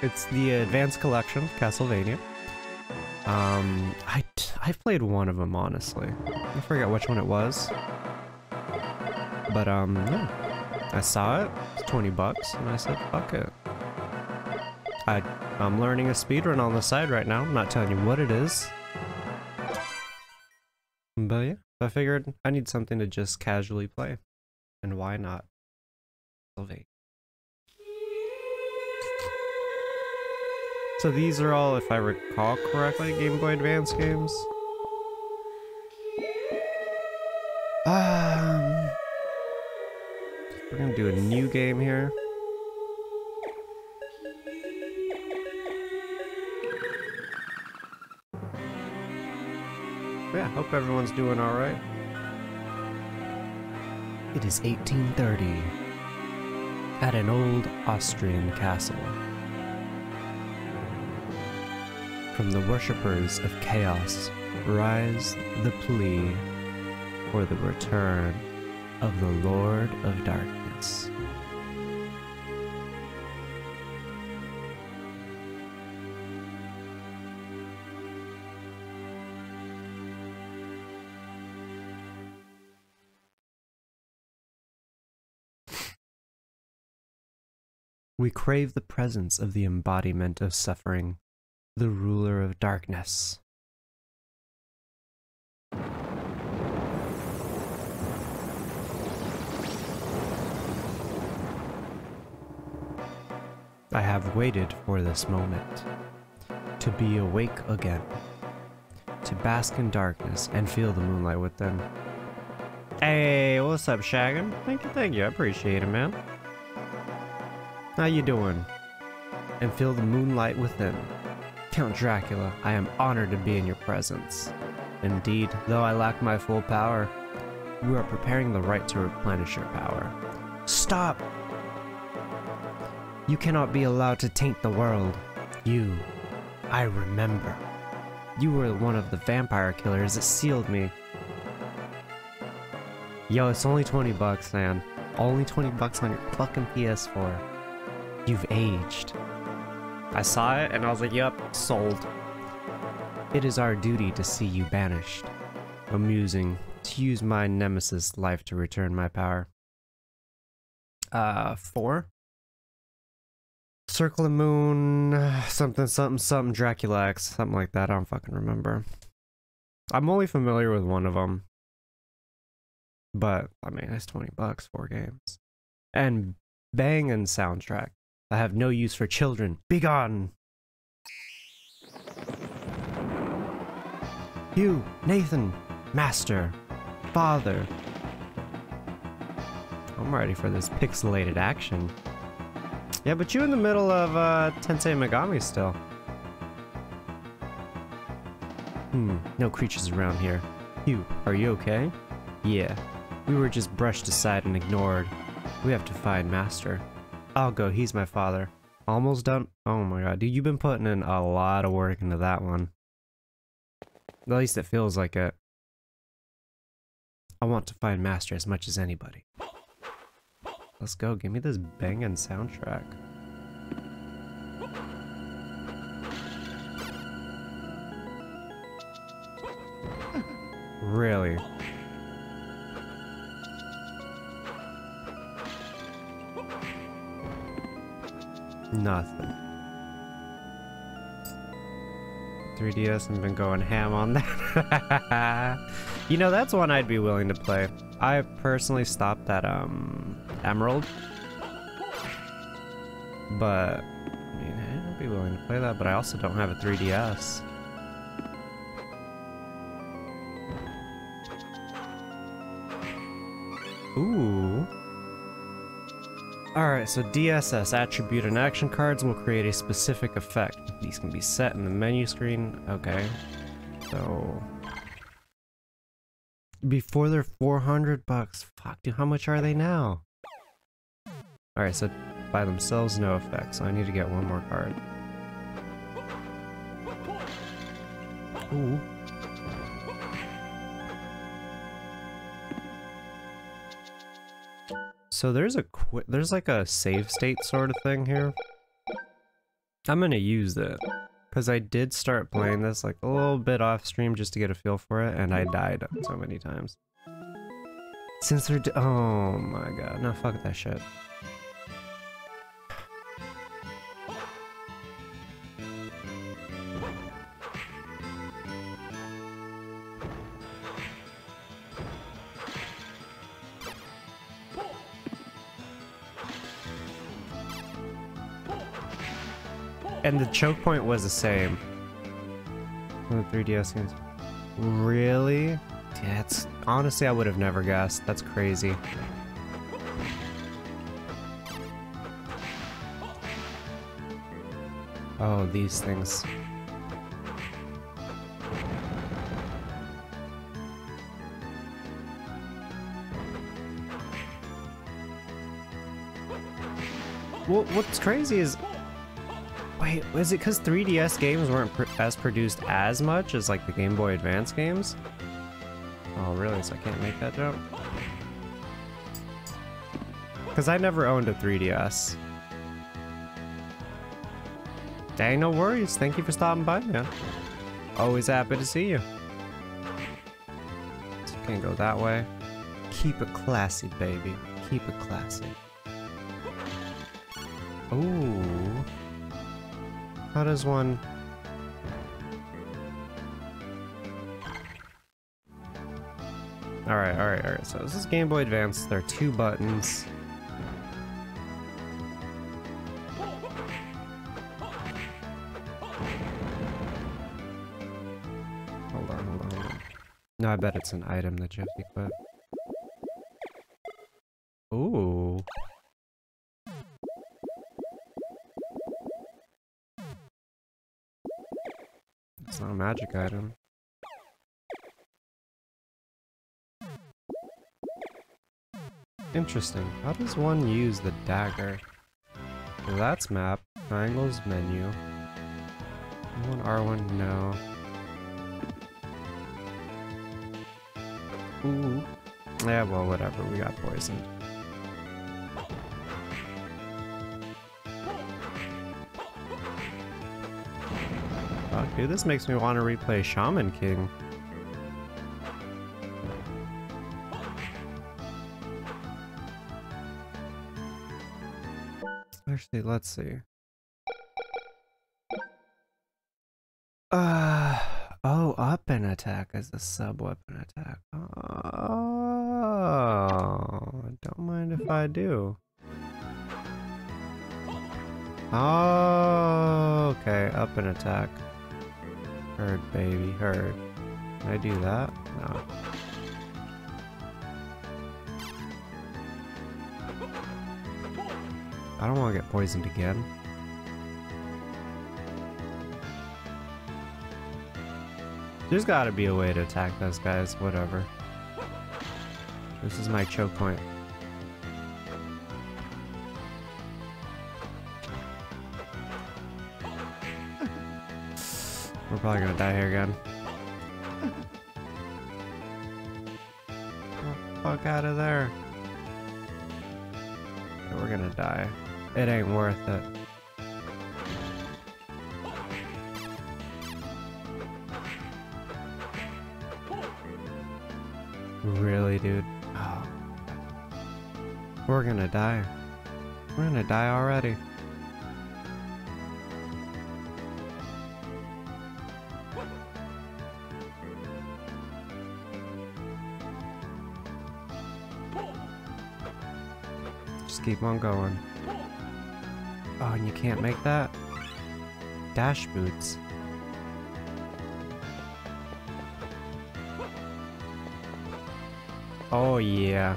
It's the Advanced Collection, Castlevania. Um, I, I've played one of them, honestly. I forget which one it was. But, um, yeah. I saw it, it's 20 bucks, and I said, fuck it. I, I'm learning a speedrun on the side right now. I'm not telling you what it is. But yeah, I figured I need something to just casually play. And why not? Castlevania. So these are all, if I recall correctly, Game Boy Advance games. Um, we're gonna do a new game here. Yeah, hope everyone's doing alright. It is 1830 at an old Austrian castle. From the worshippers of chaos rise the plea for the return of the Lord of Darkness. We crave the presence of the embodiment of suffering, the ruler of darkness. I have waited for this moment, to be awake again, to bask in darkness and feel the moonlight within. Hey, what's up, Shaggin? Thank you, thank you, I appreciate it, man. How you doing? And feel the moonlight within. Count Dracula, I am honored to be in your presence. Indeed, though I lack my full power, you are preparing the right to replenish your power. Stop! You cannot be allowed to taint the world. You, I remember. You were one of the vampire killers that sealed me. Yo, it's only 20 bucks, man. Only 20 bucks on your fucking PS4. You've aged. I saw it and I was like, yep, sold. It is our duty to see you banished. Amusing to use my nemesis life to return my power. Uh, four? Circle of Moon, something, something, something, Dracula X, something like that. I don't fucking remember. I'm only familiar with one of them. But, I mean, it's 20 bucks, four games. And banging soundtrack. I have no use for children. Begone! You, Nathan, Master, Father. I'm ready for this pixelated action. Yeah, but you in the middle of uh, Tensei Megami still. Hmm, no creatures around here. You, are you okay? Yeah, we were just brushed aside and ignored. We have to find Master. I'll go, he's my father. Almost done? Oh my god, dude, you've been putting in a lot of work into that one. At least it feels like it. I want to find Master as much as anybody. Let's go, give me this banging soundtrack. Really? Nothing. 3DS and been going ham on that. you know, that's one I'd be willing to play. I personally stopped at um Emerald. But I mean, I'd be willing to play that, but I also don't have a 3DS. Alright, so DSS, attribute and action cards will create a specific effect. These can be set in the menu screen. Okay. So... Before they're 400 bucks. Fuck, dude, how much are they now? Alright, so by themselves, no effect, so I need to get one more card. Ooh. So there's a there's like a save state sort of thing here. I'm gonna use it. Because I did start playing this like a little bit off stream just to get a feel for it, and I died so many times. Since we're oh my god, no fuck that shit. And the choke point was the same. The 3DS games. Really? That's honestly I would have never guessed. That's crazy. Oh, these things. Well, what's crazy is Wait, was it because 3DS games weren't pr as produced as much as like the Game Boy Advance games? Oh, really? So I can't make that jump? Because I never owned a 3DS. Dang, no worries. Thank you for stopping by, man. Always happy to see you. So you can't go that way. Keep it classy, baby. Keep it classy. Ooh. How does one... Alright, alright, alright. So this is Game Boy Advance. There are two buttons. Hold on, hold on, hold on. No, I bet it's an item that you have to equip. Magic item. Interesting. How does one use the dagger? Well, that's map. Triangles menu. One R1, no. Ooh. Yeah, well, whatever. We got poisoned. Dude, this makes me want to replay Shaman King. Actually, let's see. Uh, oh, up and attack is a sub-weapon attack. Oh, don't mind if I do. Oh, okay, up and attack. Heard, baby, heard. Can I do that? No. I don't want to get poisoned again. There's gotta be a way to attack those guys, whatever. This is my choke point. Probably gonna die here again. Fuck out of there. We're gonna die. It ain't worth it. Really, dude? Oh. We're gonna die. We're gonna die already. Keep on going. Oh, and you can't make that? Dash boots. Oh yeah.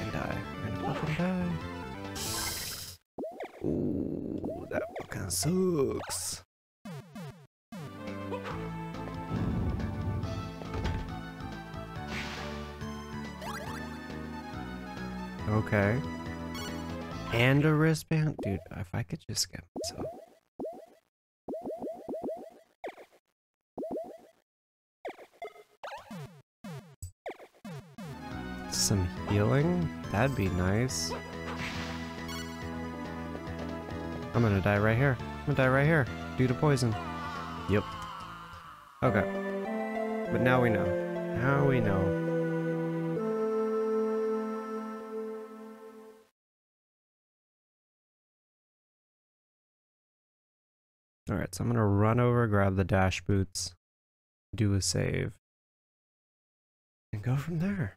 Fucking die. We're gonna fucking die. Ooh, that fucking sucks. Okay. And a wristband? Dude, if I could just get myself. Some healing? That'd be nice. I'm gonna die right here. I'm gonna die right here. Due to poison. Yep. Okay. But now we know. Now we know. Alright, so I'm gonna run over, grab the dash boots, do a save, and go from there.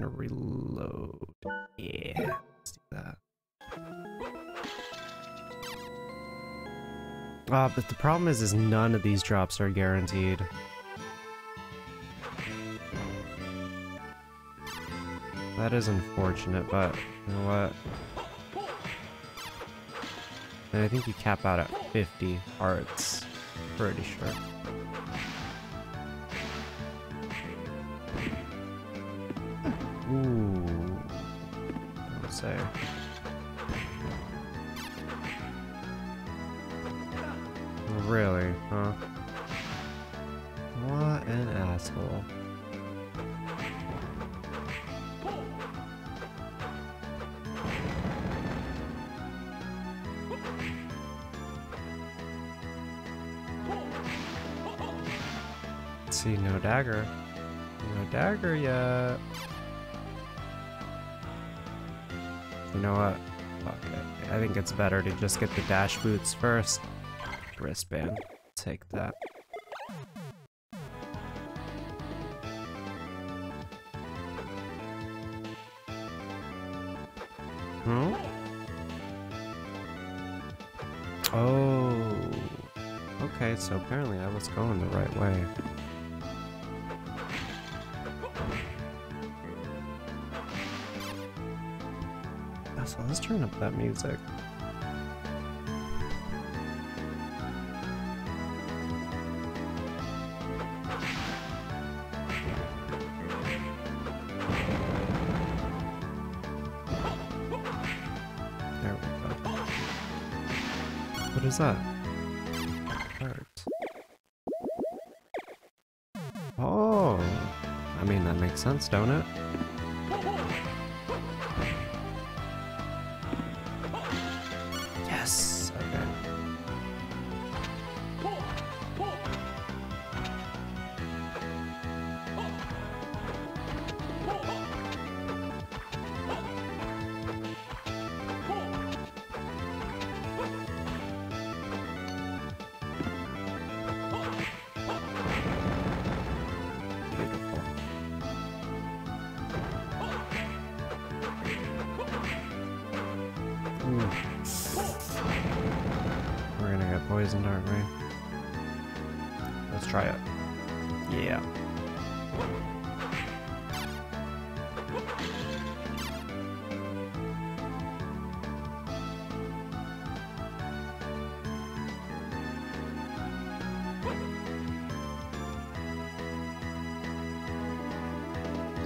Gonna reload. Yeah, let's do that. Ah, but the problem is, is none of these drops are guaranteed. That is unfortunate, but you know what? And I think you cap out at 50 hearts. Pretty sure. Don't. Really, huh? What an asshole. See, no dagger. No dagger yet. You know what? It. I think it's better to just get the dash boots first. Wristband. Take that. Hmm? Oh. Okay, so apparently I was going the right way. That music. There we go. What is that? Oh, I mean that makes sense, don't it?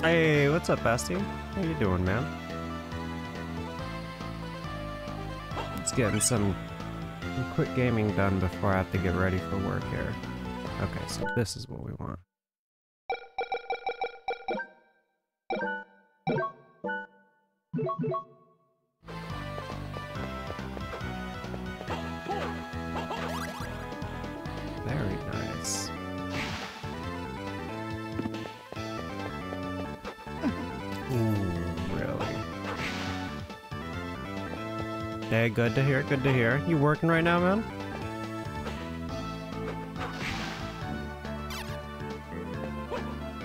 Hey, what's up, Basti? How you doing, man? Let's getting some some quick gaming done before I have to get ready for work here. Okay, so this is what good to hear, good to hear. You working right now, man?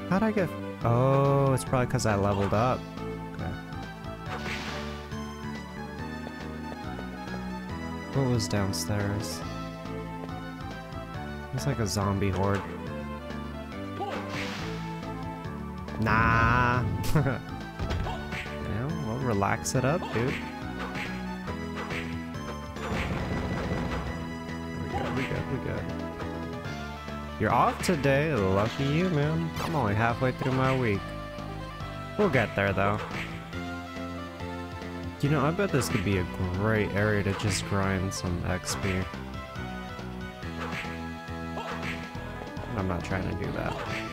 How'd I get... Oh, it's probably because I leveled up. Okay. What was downstairs? It's like a zombie horde. Nah. yeah, well, relax it up, dude. You're off today, lucky you, man. I'm only halfway through my week. We'll get there, though. You know, I bet this could be a great area to just grind some XP. I'm not trying to do that.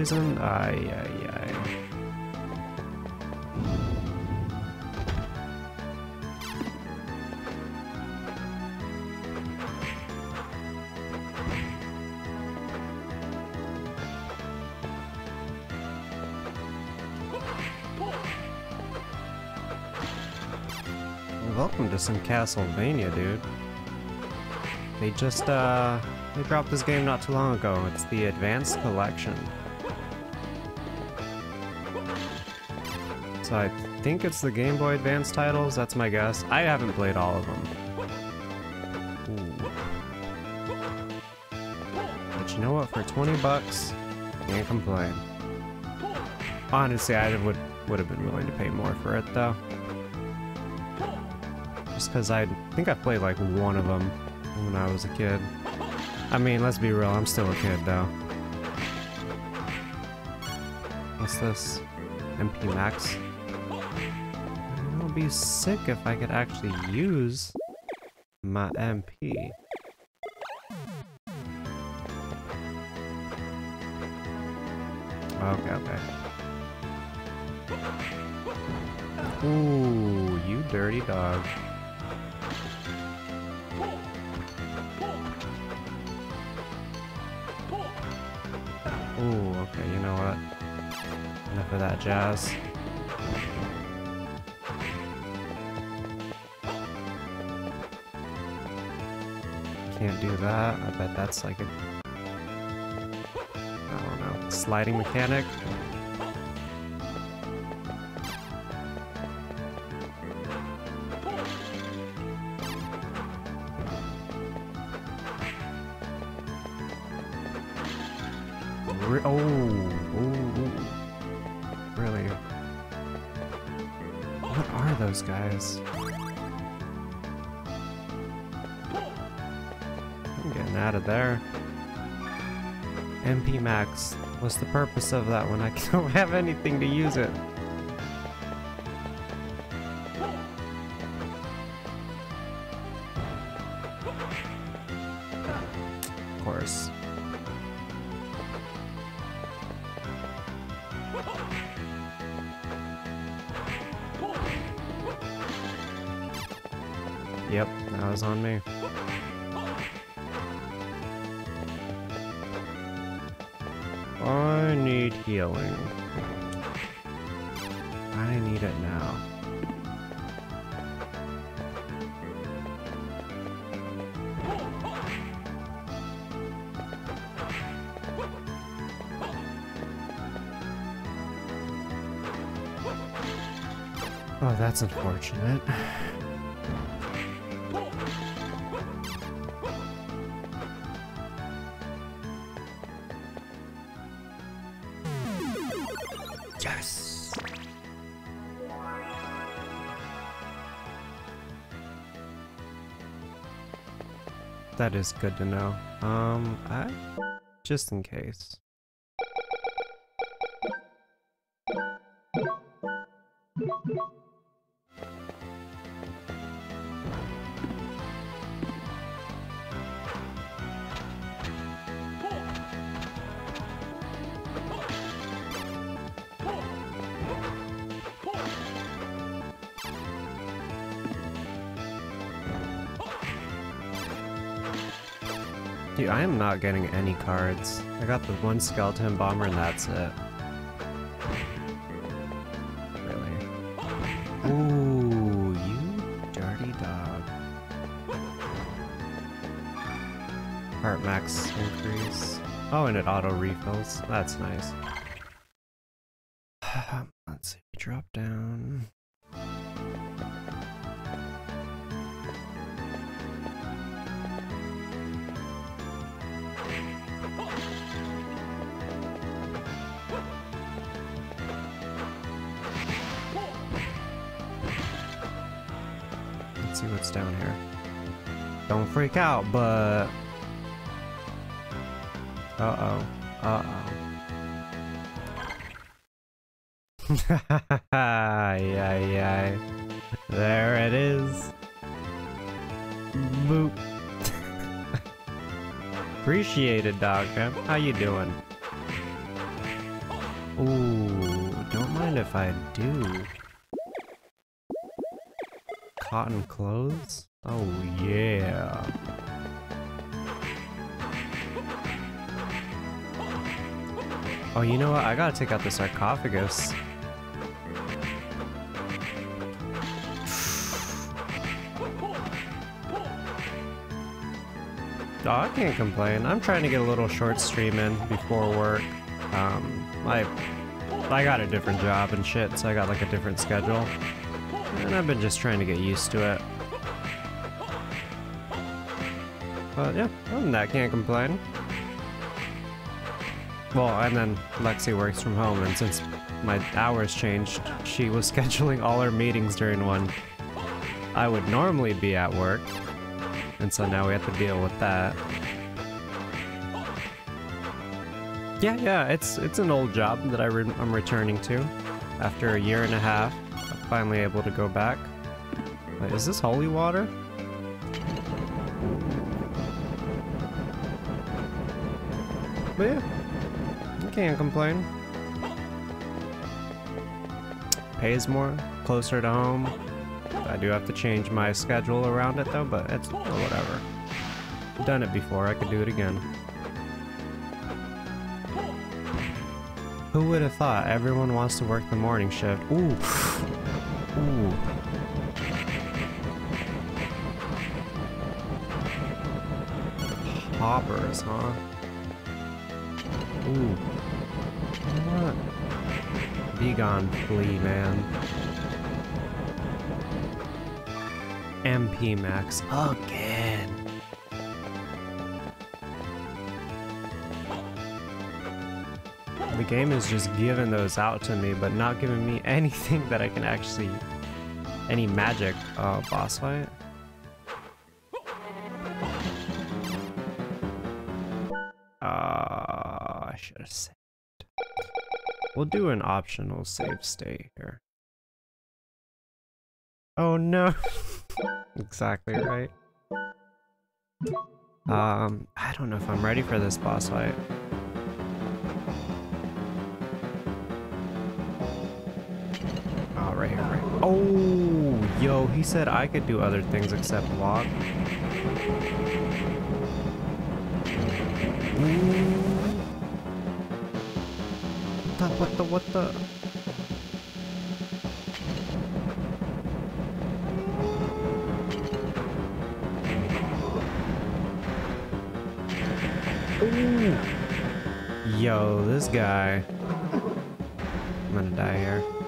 Poison. Ay, ay, ay. Welcome to some Castlevania, dude. They just, uh, they dropped this game not too long ago. It's the Advanced Collection. So I think it's the Game Boy Advance titles, that's my guess. I haven't played all of them. Ooh. But you know what, for 20 bucks, can't complain. Honestly, I would would have been willing to pay more for it though. Just because I think I played like one of them when I was a kid. I mean, let's be real, I'm still a kid though. What's this? MP Max? Would be sick if I could actually use my MP. Okay, okay. Ooh, you dirty dog. Ooh, okay, you know what? Enough of that jazz. Do that. I bet that's like a... I don't know. Sliding mechanic? What's the purpose of that when I don't have anything to use it? Of course. Yep, that was on me. That's unfortunate. Yes! That is good to know. Um, I... Just in case. Dude, I am not getting any cards. I got the one skeleton bomber and that's it. Really? Ooh, you dirty dog. heart max increase. Oh, and it auto refills. That's nice. Out, but... Uh-oh. Uh-oh. yeah, yeah. There it is. Boop. Appreciated, dog. How you doing? Ooh, don't mind if I do. Cotton clothes? Oh, yeah. Oh, you know what? I gotta take out the sarcophagus. Oh, I can't complain. I'm trying to get a little short stream in before work. Um, I, I got a different job and shit, so I got like a different schedule. And I've been just trying to get used to it. But yeah, other than that, can't complain. Well, and then Lexi works from home, and since my hours changed, she was scheduling all her meetings during one I would normally be at work. And so now we have to deal with that. Yeah, yeah, it's it's an old job that I re I'm returning to. After a year and a half, I'm finally able to go back. Wait, is this holy water? But yeah, can't complain. Pays more, closer to home, I do have to change my schedule around it though, but it's whatever. Done it before, I could do it again. Who would have thought everyone wants to work the morning shift? Ooh. Ooh. Hoppers, huh? Ooh. Be gone, flea man. MP max again. The game is just giving those out to me, but not giving me anything that I can actually... Any magic uh, boss fight. Uh, I should have saved. We'll do an optional save state here. Oh no! exactly right. Um, I don't know if I'm ready for this boss fight. Oh, right here, right. Oh, yo, he said I could do other things except walk. What the, what the, what the? Ooh. Yo, this guy. I'm gonna die here.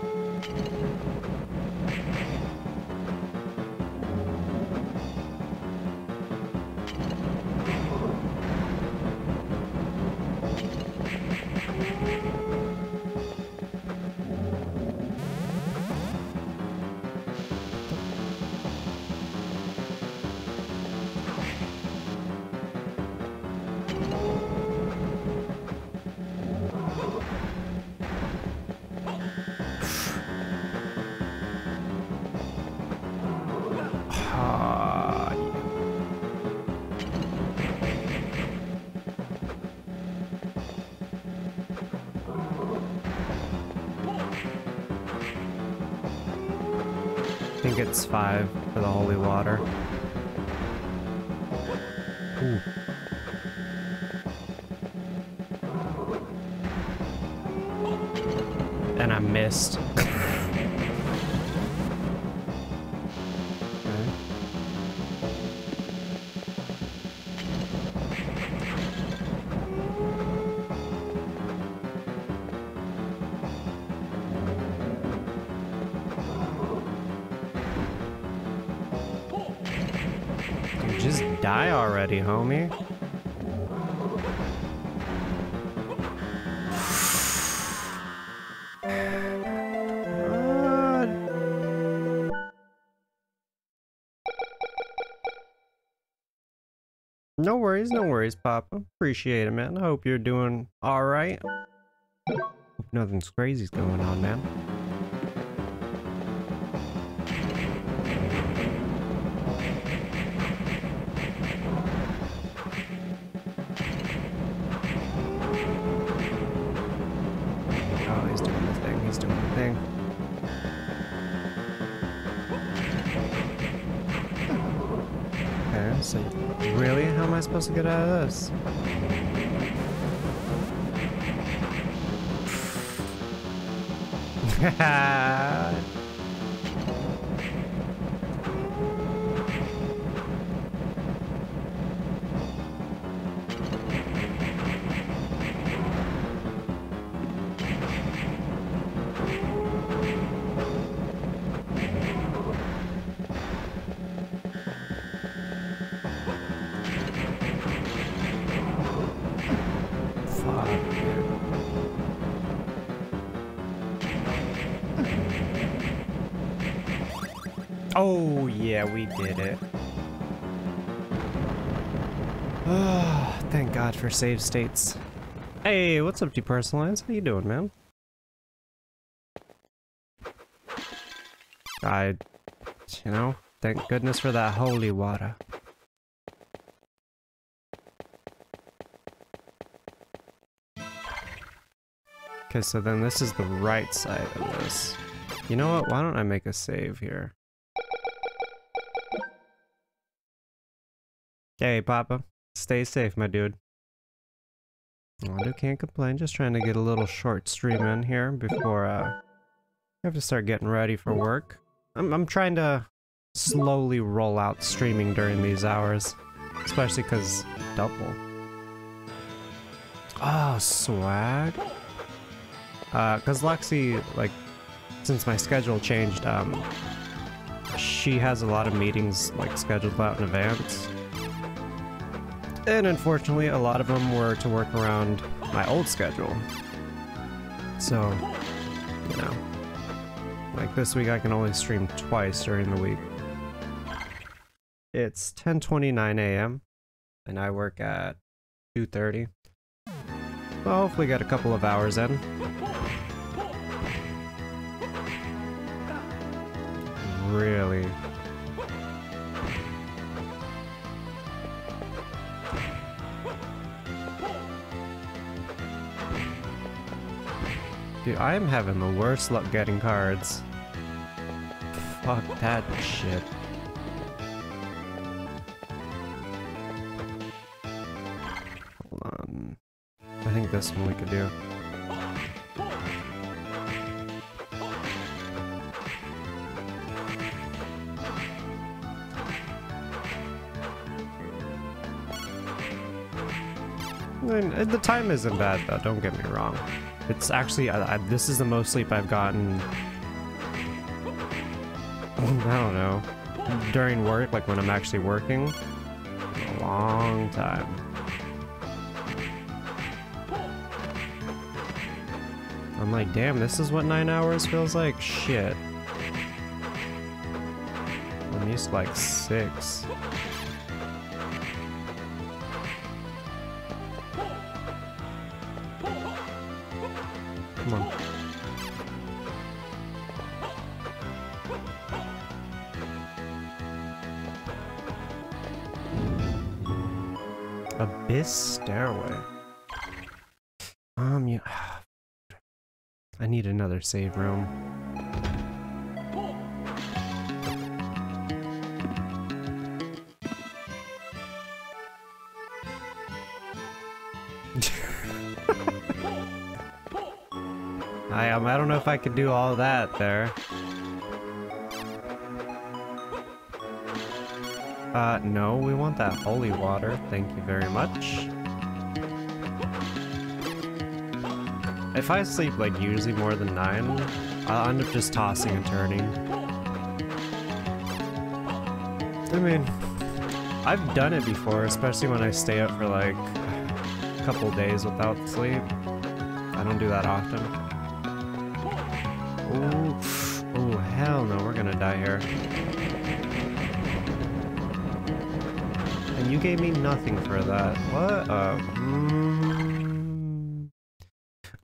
Five for the holy water. Ooh. And I missed. Already, homie. No worries, no worries, Papa. Appreciate it, man. I hope you're doing alright. Hope nothing's crazy's going on, man. Supposed to get out of this? Fuck, yeah, we did it. Thank God for save states. Hey, what's up, Depersonalized? How you doing, man? I, you know, thank goodness for that holy water. Okay, so then this is the right side of this. You know what? Why don't I make a save here? Hey, Papa. Stay safe, my dude. I can't complain. Just trying to get a little short stream in here before uh, I have to start getting ready for work. I'm, I'm trying to slowly roll out streaming during these hours, especially because double. Oh, swag. Uh, cause Lexi, like, since my schedule changed, um, she has a lot of meetings, like, scheduled out in advance. And unfortunately, a lot of them were to work around my old schedule. So, you know, like this week I can only stream twice during the week. It's 10:29 a.m. and I work at 2:30. Well, hopefully get a couple of hours in. Really? Dude, I am having the worst luck getting cards. Fuck that shit. Hold on. I think this one we could do. I mean, the time isn't bad though, don't get me wrong. It's actually, I, I, this is the most sleep I've gotten, I don't know, during work, like when I'm actually working, a long time. I'm like, damn, this is what nine hours feels like? Shit. Used to like six. Come on. Abyss Stairway. Um, yeah. I need another save room. Um, I don't know if I could do all that there. Uh, no, we want that holy water. Thank you very much. If I sleep like usually more than nine, I'll end up just tossing and turning. I mean, I've done it before, especially when I stay up for like a couple days without sleep. I don't do that often. Die here. And you gave me nothing for that. What? Uh, mm,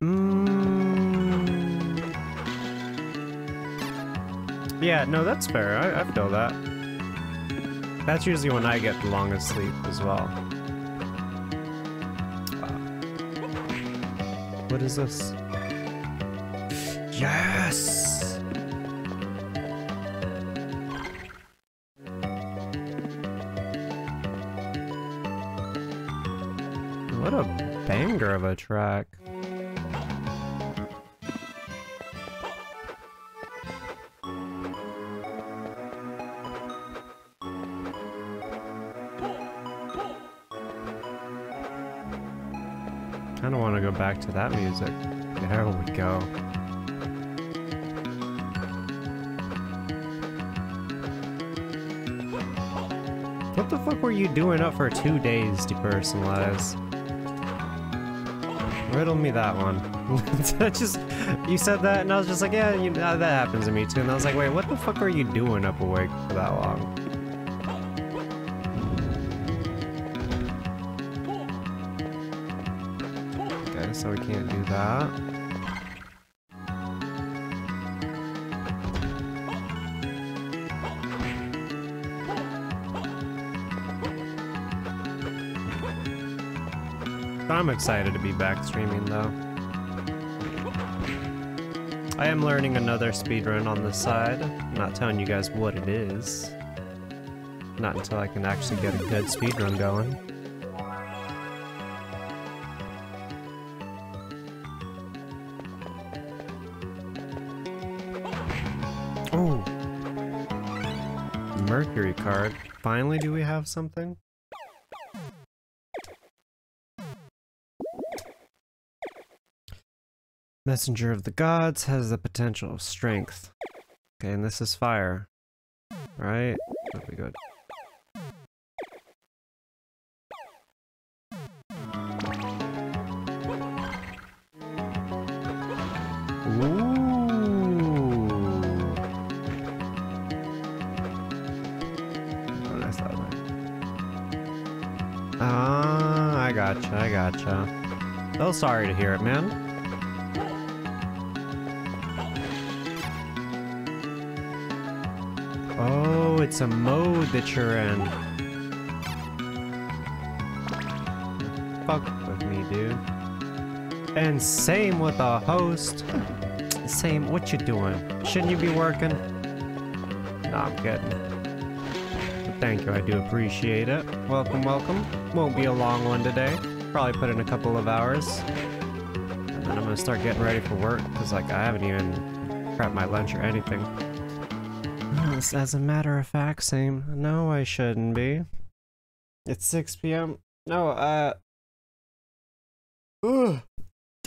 mm. Yeah, no, that's fair. I, I feel that. That's usually when I get the longest sleep as well. What is this? Track. I don't want to go back to that music. There we go. What the fuck were you doing up for two days, depersonalize? Riddle me that one. just, you said that and I was just like, yeah, you, that happens to me too. And I was like, wait, what the fuck are you doing up awake for that long? Excited to be back streaming though. I am learning another speedrun on the side. I'm not telling you guys what it is. Not until I can actually get a good speedrun going. Oh! Mercury card. Finally do we have something? Messenger of the Gods has the potential of strength. Okay, and this is fire. Right? That'll be good. Ooh. Oh. Ah, I gotcha, I gotcha. Oh, sorry to hear it, man. It's a mode that you're in. Fuck with me, dude. And same with the host. Same, what you doing? Shouldn't you be working? Nah, I'm. But thank you, I do appreciate it. Welcome, welcome. Won't be a long one today. Probably put in a couple of hours. And then I'm gonna start getting ready for work, because like I haven't even prepped my lunch or anything. As, a matter of fact, same. No, I shouldn't be. It's 6 p.m. No, uh... Ugh.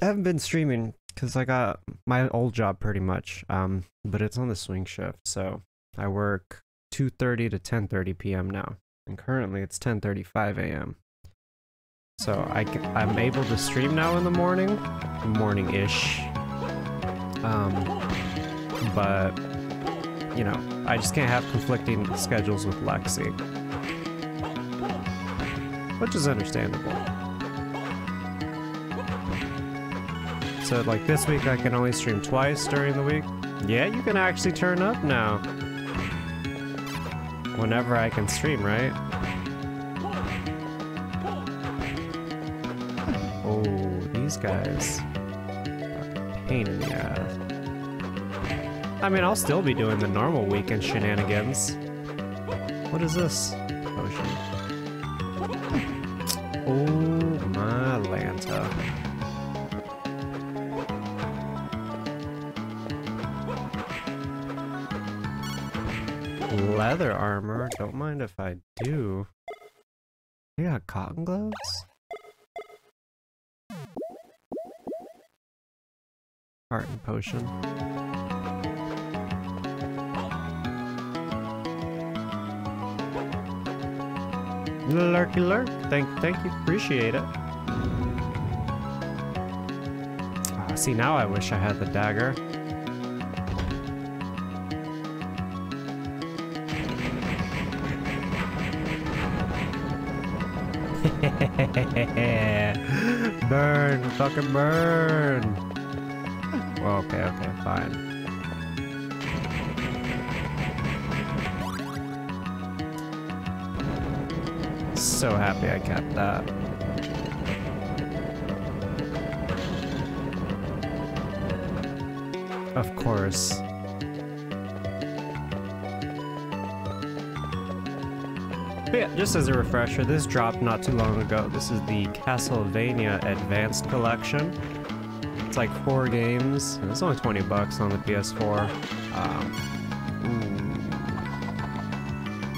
I haven't been streaming because I got my old job pretty much, um, but it's on the swing shift, so I work 2.30 to 10.30 p.m. now, and currently it's 10.35 a.m. So I, I'm able to stream now in the morning, morning-ish, um, but you know, I just can't have conflicting schedules with Lexi. Which is understandable. So like this week I can only stream twice during the week. Yeah, you can actually turn up now. Whenever I can stream, right? Oh, these guys. Pain in the ass. I mean, I'll still be doing the normal weekend shenanigans. What is this? Potion. Oh, my Lanta. Leather armor. Don't mind if I do. You got cotton gloves? Heart and potion. Lurky lurk. Thank, thank you. Appreciate it. Ah, see, now I wish I had the dagger. burn, fucking burn. Okay, okay, fine. So happy I kept that. Of course. But yeah, just as a refresher, this dropped not too long ago. This is the Castlevania Advanced Collection. It's like four games. It's only 20 bucks on the PS4. Um,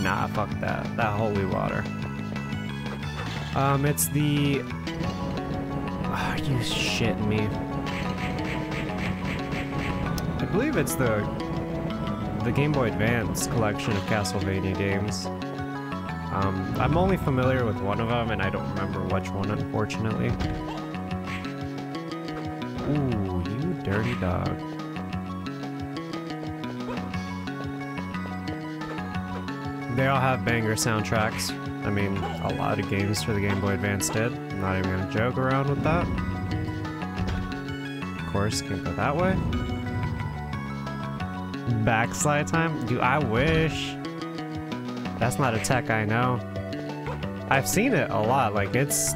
nah, fuck that. That holy water. Um, it's the... Are you shitting me? I believe it's the the Game Boy Advance collection of Castlevania games. Um, I'm only familiar with one of them, and I don't remember which one, unfortunately. Ooh, you dirty dog. They all have banger soundtracks. I mean, a lot of games for the Game Boy Advance did. I'm not even gonna joke around with that. Of course, can't go that way. Backslide time? Do I wish. That's not a tech I know. I've seen it a lot, like it's...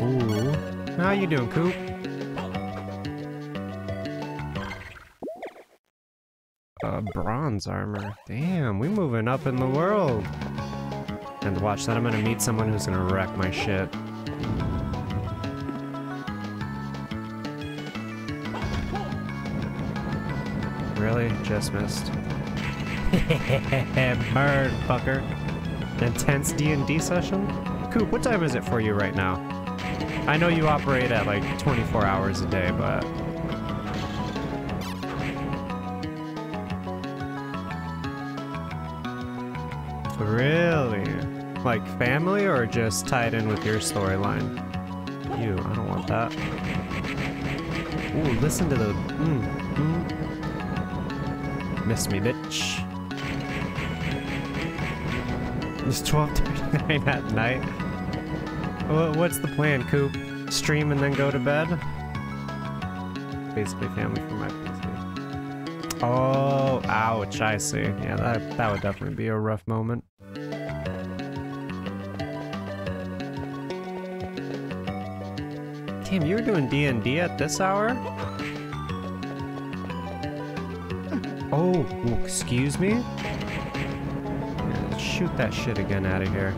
Ooh. How you doing, Coop? Uh, bronze armor. Damn, we moving up in the world. And watch that, I'm gonna meet someone who's gonna wreck my shit. Really? Just missed. Bird, fucker. Intense D&D session? Coop, what time is it for you right now? I know you operate at like 24 hours a day, but... Really? Like family or just tied in with your storyline? You, I don't want that. Ooh, listen to the... Mm, mm. Miss me, bitch. It's 12.39 at night. What's the plan, Coop? Stream and then go to bed? Basically family for my PC. Oh, ouch, I see. Yeah, that, that would definitely be a rough moment. Damn, you were doing D&D at this hour? Oh, excuse me? Yeah, shoot that shit again out of here.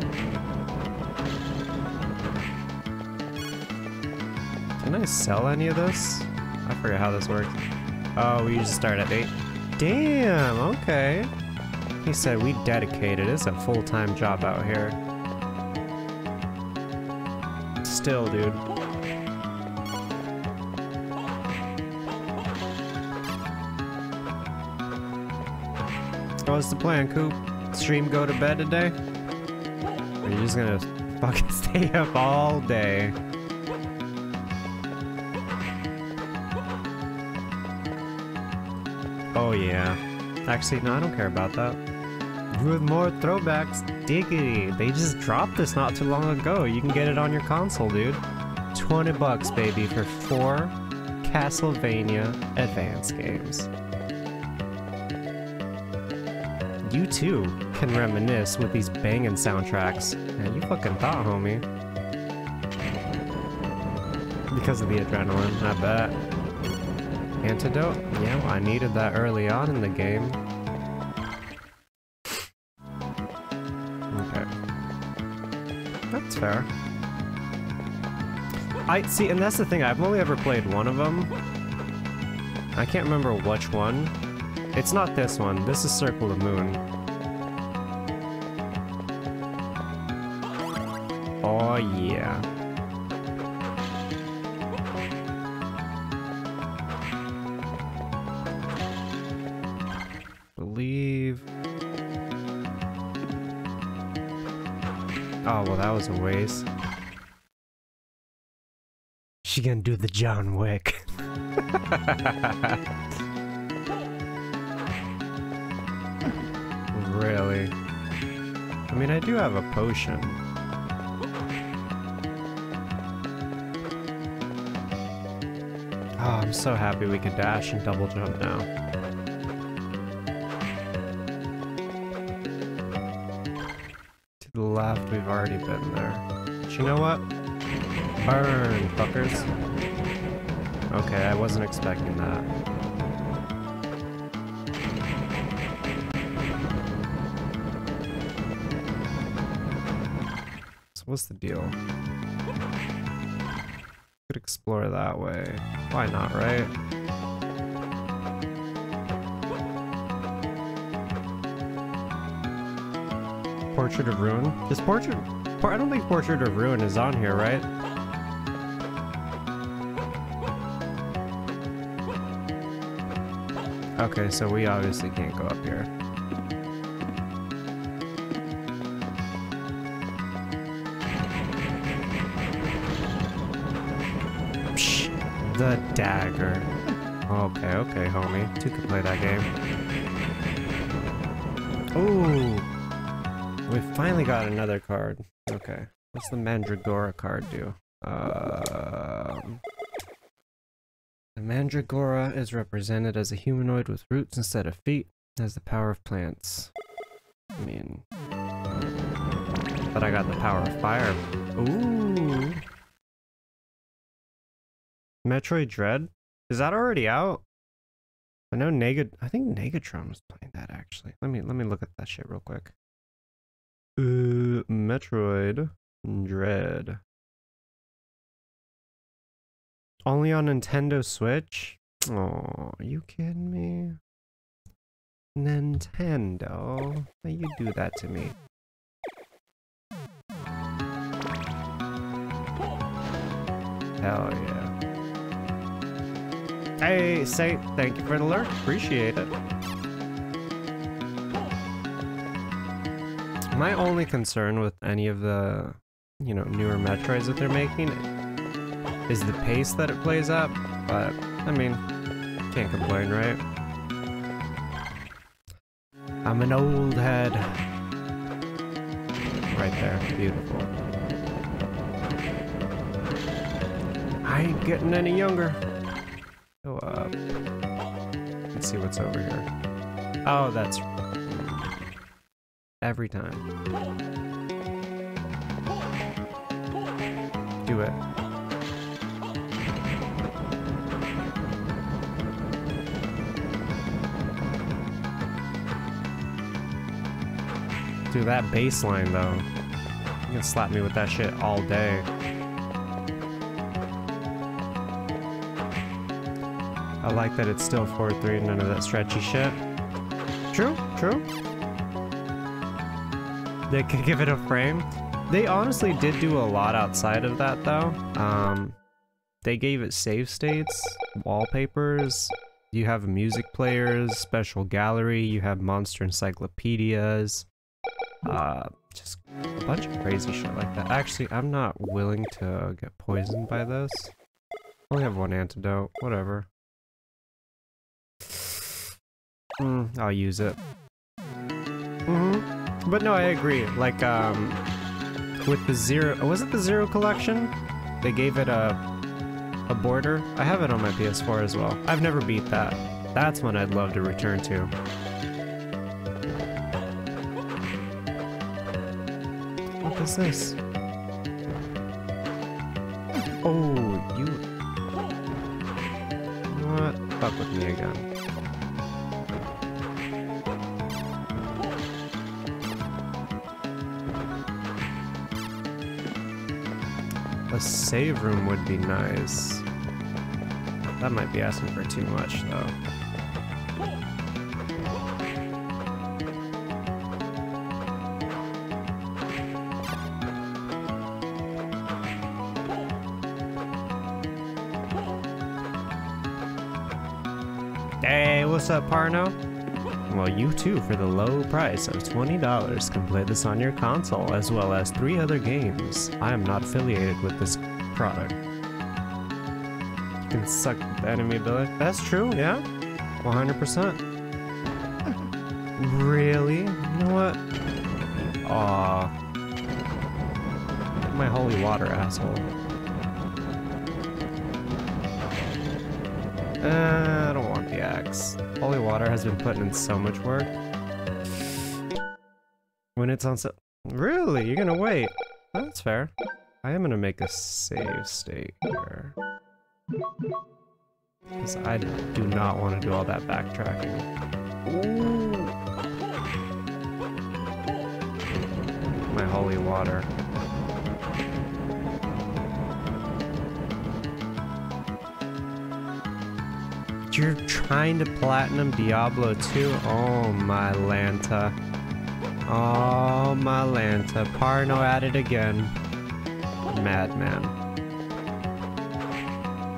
Can I sell any of this? I forget how this works. Oh, we just start at 8. Damn, okay. He said we dedicated. It's a full-time job out here. Still, dude. What's the plan, Coop? Stream go to bed today? Or are you just gonna fucking stay up all day? Oh yeah. Actually, no, I don't care about that. With more throwbacks, diggity. They just dropped this not too long ago. You can get it on your console, dude. 20 bucks, baby, for four Castlevania Advance games. You too can reminisce with these banging soundtracks. Man, you fucking thought, homie. Because of the adrenaline, I bet. Antidote? Yeah, well, I needed that early on in the game. Okay. That's fair. I see, and that's the thing, I've only ever played one of them. I can't remember which one. It's not this one. This is Circle of Moon. Oh, yeah. Believe... Oh, well, that was a waste. She gonna do the John Wick. I mean, I do have a potion. Oh, I'm so happy we can dash and double jump now. To the left, we've already been there. But you know what? Burn, fuckers. Okay, I wasn't expecting that. What's the deal? Could explore that way. Why not, right? Portrait of Ruin? Is Portrait... I don't think Portrait of Ruin is on here, right? Okay, so we obviously can't go up here. Dagger. Okay, okay, homie. Two can play that game. Ooh. We finally got another card. Okay. What's the Mandragora card do? Um... The Mandragora is represented as a humanoid with roots instead of feet, has the power of plants. I mean... But I got the power of fire. Ooh! Metroid Dread? Is that already out? I know Nega... I think Negatron was playing that, actually. Let me, let me look at that shit real quick. Uh, Metroid Dread. Only on Nintendo Switch? Oh, are you kidding me? Nintendo, why you do that to me? Hell yeah. Hey, say thank you for the alert. Appreciate it. My only concern with any of the, you know, newer Metroids that they're making is the pace that it plays at, but I mean, can't complain, right? I'm an old head. Right there, beautiful. I ain't getting any younger. Go up. Let's see what's over here. Oh, that's every time. Do it. Dude, that bassline though. You can slap me with that shit all day. I like that it's still 4-3, none of that stretchy shit. True, true. They could give it a frame. They honestly did do a lot outside of that though. Um, they gave it save states, wallpapers, you have music players, special gallery, you have monster encyclopedias, uh, just a bunch of crazy shit like that. Actually, I'm not willing to get poisoned by this. I only have one antidote, whatever. Mm, I'll use it. Mm hmm But no, I agree. Like, um, with the zero, was it the zero collection? They gave it a, a border. I have it on my PS4 as well. I've never beat that. That's one I'd love to return to. What is this? Oh, you... you what? Fuck with me again. A save room would be nice. That might be asking for too much, though. Hey, what's up, Parno? You too, for the low price of $20, can play this on your console, as well as three other games. I am not affiliated with this product. You can suck enemy ability. That's true, yeah. 100%. Really? You know what? Aw. My holy water, asshole. Uh, I don't Holy water has been putting in so much work. When it's on so- Really? You're gonna wait? That's fair. I am gonna make a save state here. Because I do not want to do all that backtracking. Ooh. My holy water. You're trying to platinum Diablo 2? Oh my Lanta. Oh my Lanta. Parno at it again. Madman.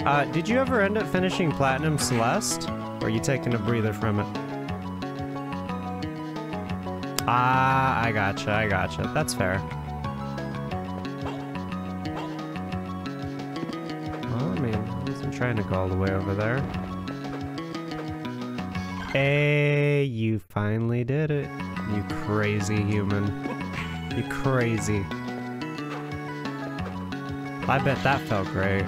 Uh, did you ever end up finishing Platinum Celeste? Or are you taking a breather from it? Ah, I gotcha, I gotcha. That's fair. Well, I mean, I wasn't trying to go all the way over there. Hey, you finally did it. You crazy human. You crazy. I bet that felt great.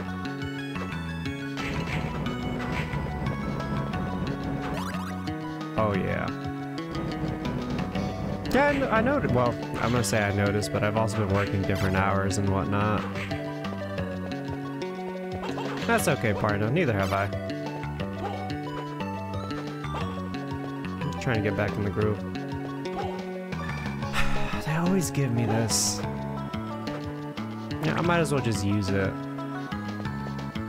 Oh yeah. Yeah, I noted. Well, I'm gonna say I noticed, but I've also been working different hours and whatnot. That's okay, Parno. Neither have I. trying to get back in the groove. they always give me this. Yeah, I might as well just use it.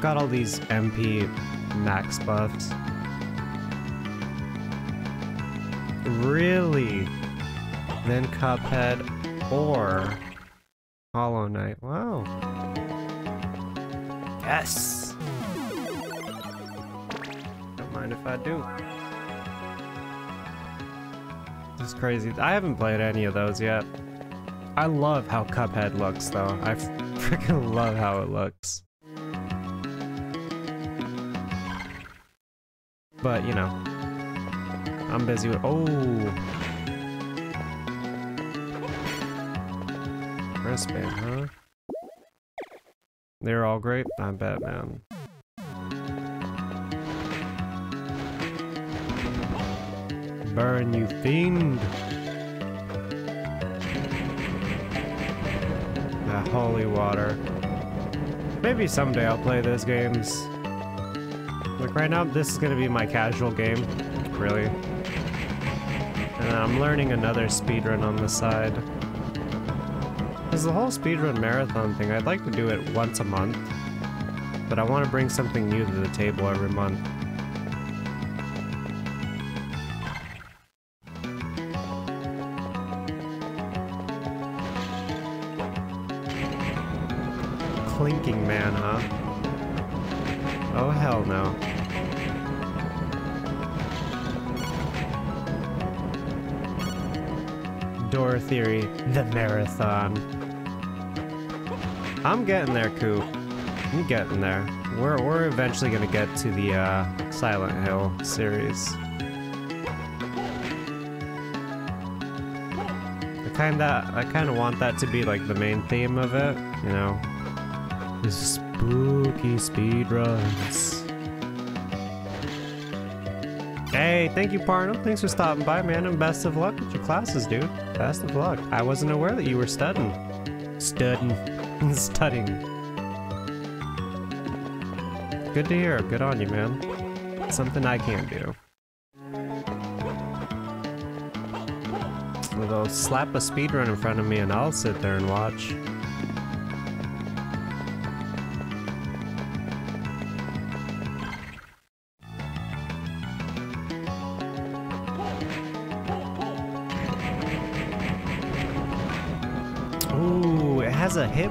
Got all these MP max buffs. Really? Then Cuphead or Hollow Knight. Wow. Yes! Don't mind if I do. This is crazy. I haven't played any of those yet. I love how Cuphead looks though. I freaking love how it looks. But, you know, I'm busy with- oh! Wristband, huh? They're all great? I bet, man. Burn, you fiend! The holy water. Maybe someday I'll play those games. Like right now, this is gonna be my casual game, really. And I'm learning another speedrun on the side. Because the whole speedrun marathon thing, I'd like to do it once a month. But I want to bring something new to the table every month. Man, huh? Oh hell no. Door Theory, the marathon. I'm getting there, Coop. I'm getting there. We're, we're eventually gonna get to the uh, Silent Hill series. I kinda, I kinda want that to be like the main theme of it, you know? The spooky speedruns. Hey, thank you, Parno. Thanks for stopping by, man, and best of luck with your classes, dude. Best of luck. I wasn't aware that you were studying. Studying. studying. Good to hear. Good on you, man. Something I can't do. They'll slap a speedrun in front of me and I'll sit there and watch.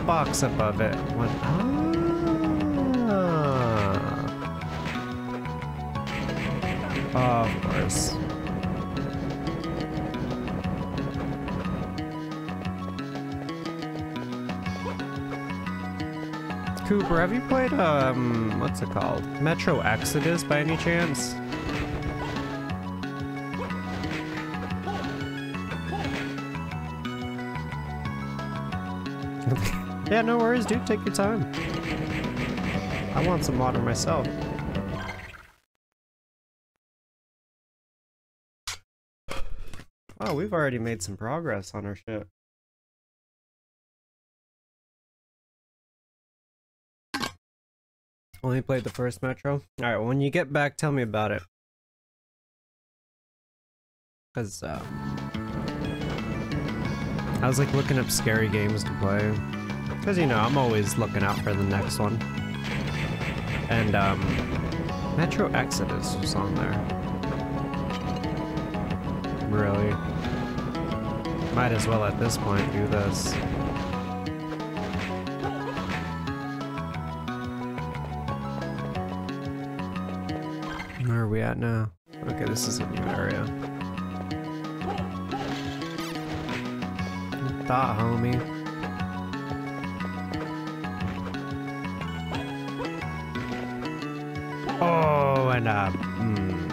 box above it. What? ah. Oh, of course. Cooper, have you played, um, what's it called? Metro Exodus by any chance? Yeah, no worries, dude. Take your time. I want some water myself. Oh, we've already made some progress on our shit. Only played the first Metro? Alright, when you get back, tell me about it. Because, uh, I was like looking up scary games to play. Because, you know, I'm always looking out for the next one. And, um, Metro Exodus was on there. Really? Might as well at this point do this. Where are we at now? Okay, this is a new area. Thought, homie. Oh, and uh, mm.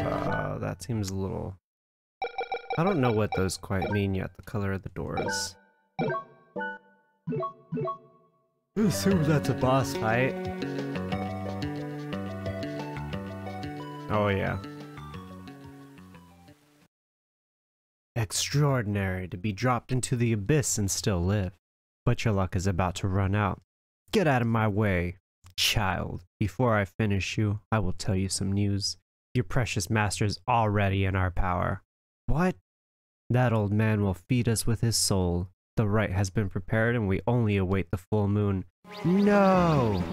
Uh, that seems a little... I don't know what those quite mean yet, the color of the doors. Assume that's a boss fight. Oh yeah. Extraordinary to be dropped into the abyss and still live. But your luck is about to run out. Get out of my way, child. Before I finish you, I will tell you some news. Your precious master is already in our power. What? That old man will feed us with his soul. The rite has been prepared and we only await the full moon. No!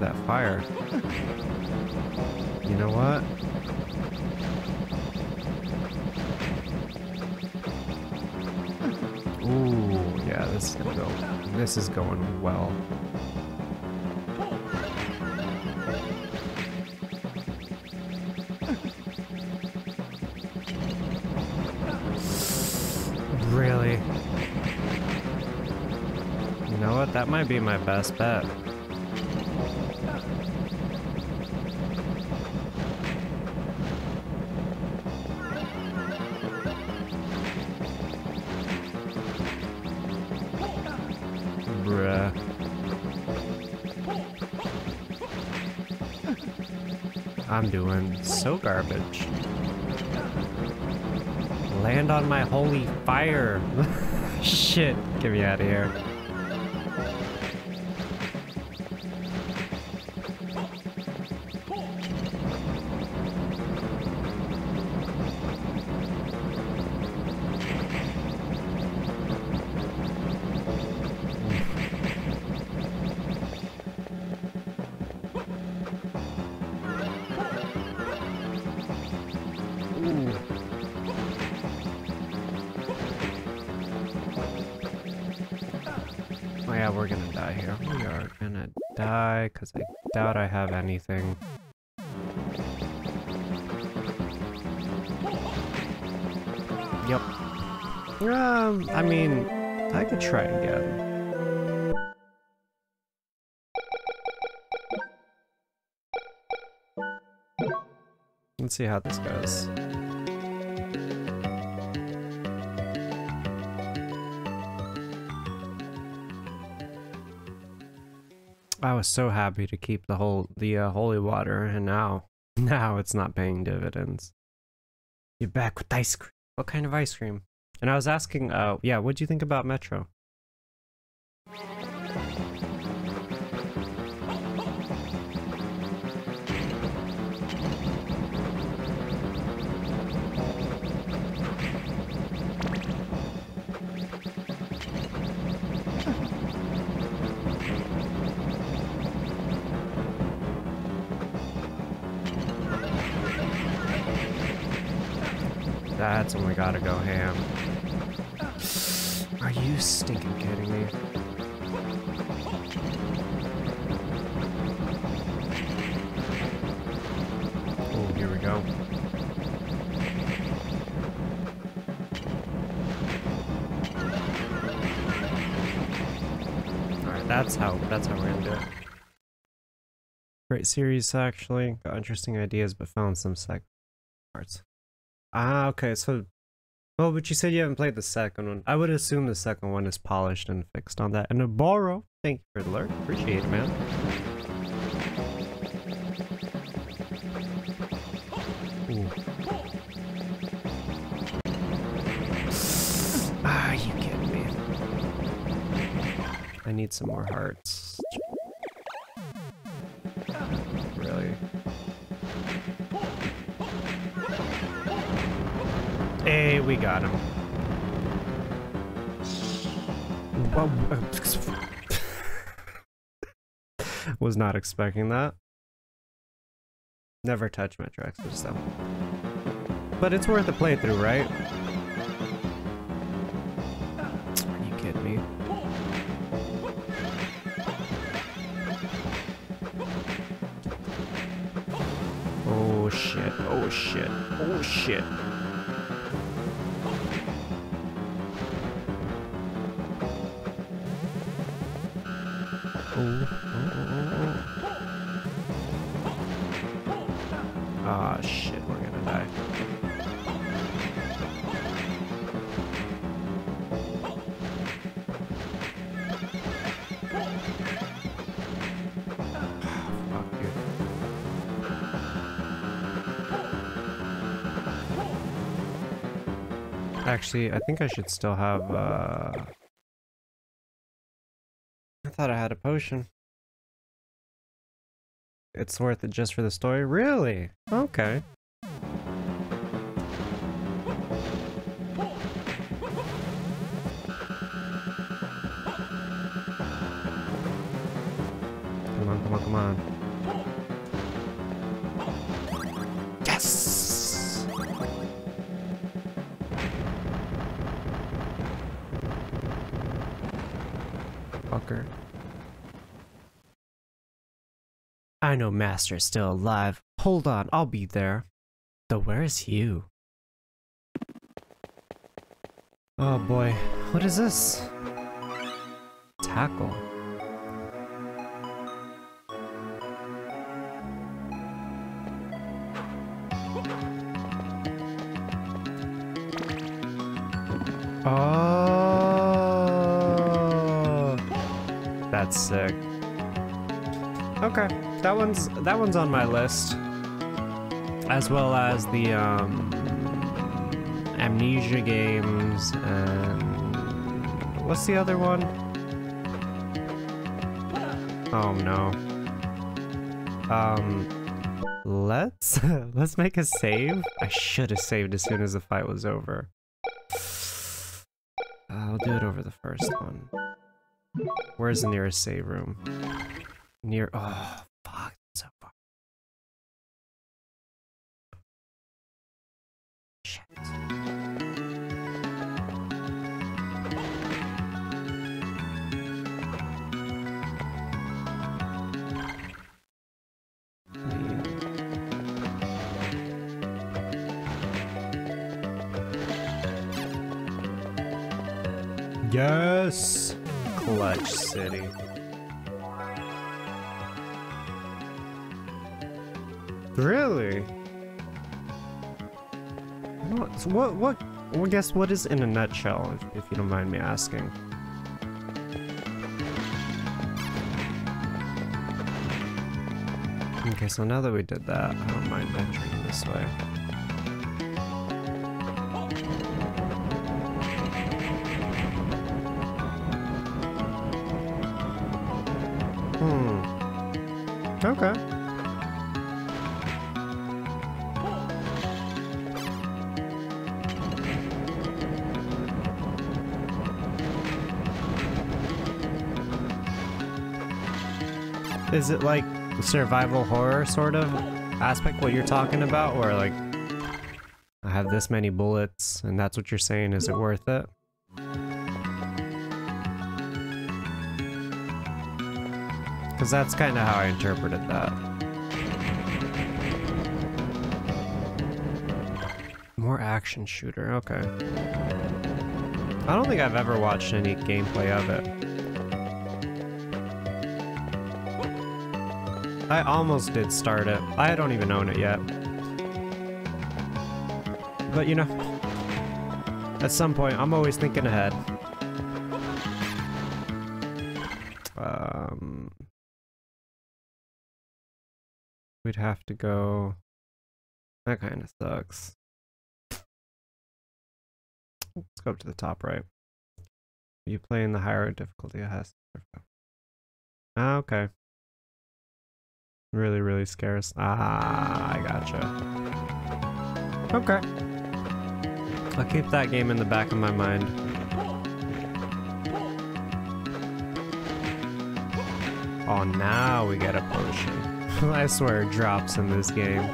That fire. You know what? Ooh, yeah, this is gonna go. This is going well. Really? You know what? That might be my best bet. I'm doing so garbage. Land on my holy fire. Shit, get me out of here. See how this goes. I was so happy to keep the whole the uh, holy water, and now now it's not paying dividends. You're back with ice cream. What kind of ice cream? And I was asking, uh, yeah, what do you think about Metro? That's when we gotta go ham. Are you stinking kidding me? Oh, here we go. Alright, that's how that's how we're gonna do it. Great series actually. Got interesting ideas but found some sec parts. Ah, okay, so well, but you said you haven't played the second one. I would assume the second one is polished and fixed on that. And a borrow. Thank you for the alert. Appreciate it, man. Ooh. Ah, you kidding me? I need some more hearts. Hey, we got him. Uh, was not expecting that. Never touch Metro Exodus though. But it's worth a playthrough, right? Are you kidding me? Oh shit, oh shit, oh shit. Oh, oh, shit, we're gonna die. Actually, I think I should still have, uh... Thought I had a potion. It's worth it just for the story? Really? Okay. Come on, come on, come on. Know Master is still alive. Hold on, I'll be there. Though where is you? Oh boy, what is this? Tackle. Oh, that's sick. Okay, that one's that one's on my list, as well as the um, amnesia games and what's the other one? Oh no. Um, let's let's make a save. I should have saved as soon as the fight was over. I'll do it over the first one. Where's the nearest save room? Near. Oh, fuck. So far. Shit. Yes! Clutch City. Really? What, what, what, well, guess what is in a nutshell, if, if you don't mind me asking? Okay, so now that we did that, I don't mind entering this way. Is it like survival horror sort of aspect what you're talking about? Or like, I have this many bullets and that's what you're saying, is it worth it? Because that's kind of how I interpreted that. More action shooter, okay. I don't think I've ever watched any gameplay of it. I almost did start it. I don't even own it yet. But you know, at some point, I'm always thinking ahead. Um, we'd have to go. That kind of sucks. Let's go up to the top right. You play in the higher difficulty, it has. Ah, okay. Really, really scarce. Ah, I gotcha. Okay. I'll keep that game in the back of my mind. Oh, now we get a potion. I swear drops in this game.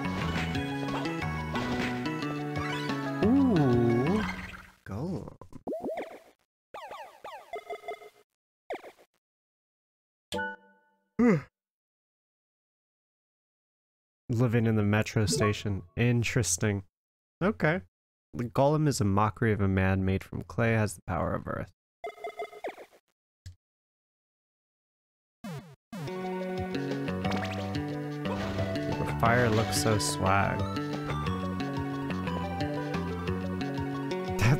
Living in the metro station. Interesting. Okay. The golem is a mockery of a man made from clay, has the power of earth. The fire looks so swag.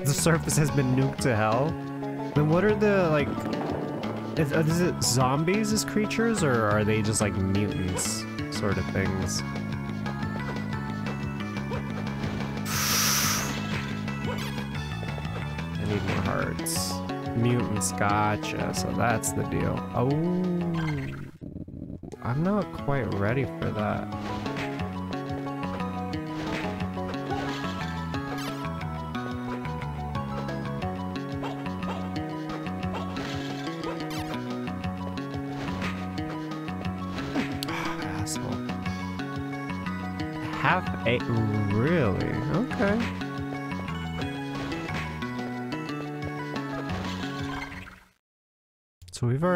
the surface has been nuked to hell? Then what are the, like... Is, is it zombies as creatures, or are they just like mutants sort of things? Mutants, gotcha. So that's the deal. Oh, I'm not quite ready for that.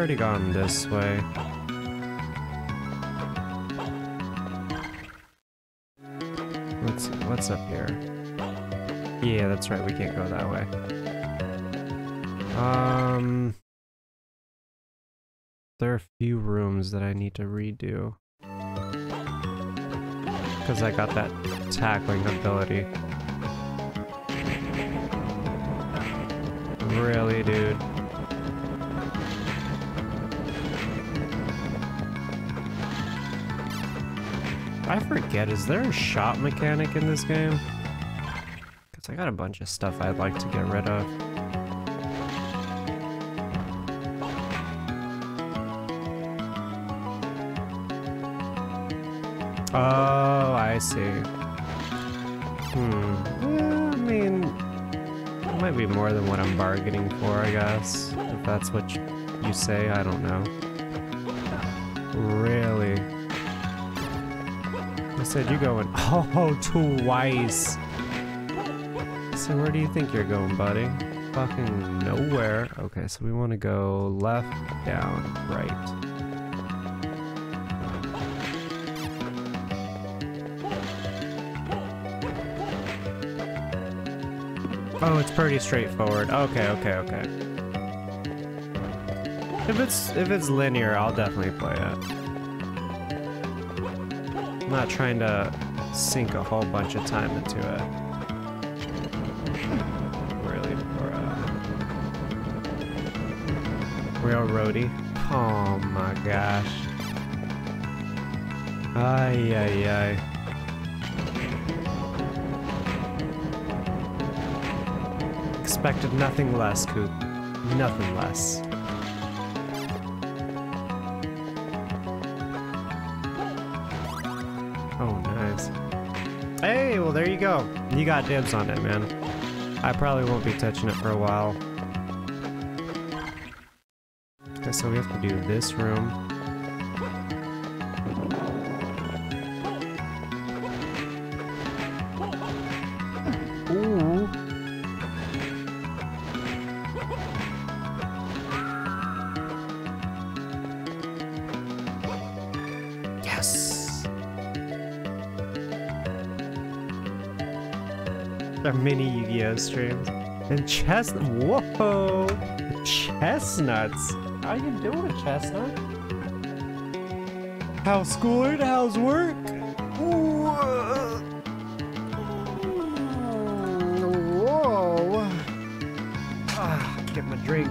Already gone this way. See, what's up here? Yeah, that's right, we can't go that way. Um... There are a few rooms that I need to redo. Because I got that tackling ability. Really, dude? I forget, is there a shop mechanic in this game? Because I got a bunch of stuff I'd like to get rid of. Oh, I see. Hmm. I mean, it might be more than what I'm bargaining for, I guess. If that's what you say, I don't know. Really? Said you're going, oh, twice. So where do you think you're going, buddy? Fucking nowhere. Okay, so we want to go left, down, right. Oh, it's pretty straightforward. Okay, okay, okay. If it's if it's linear, I'll definitely play it. I'm not trying to sink a whole bunch of time into it. Really, for uh, railroady. Oh my gosh. Ay, ay, ay. Expected nothing less, Coop. Nothing less. There you go. You got dibs on it, man. I probably won't be touching it for a while. Okay, so we have to do this room. Our mini Yu-Gi-Oh streams. And chest, whoa, chestnuts. How you doing, chestnut? How's school how's work? Whoa. Whoa. Ah, get my drink.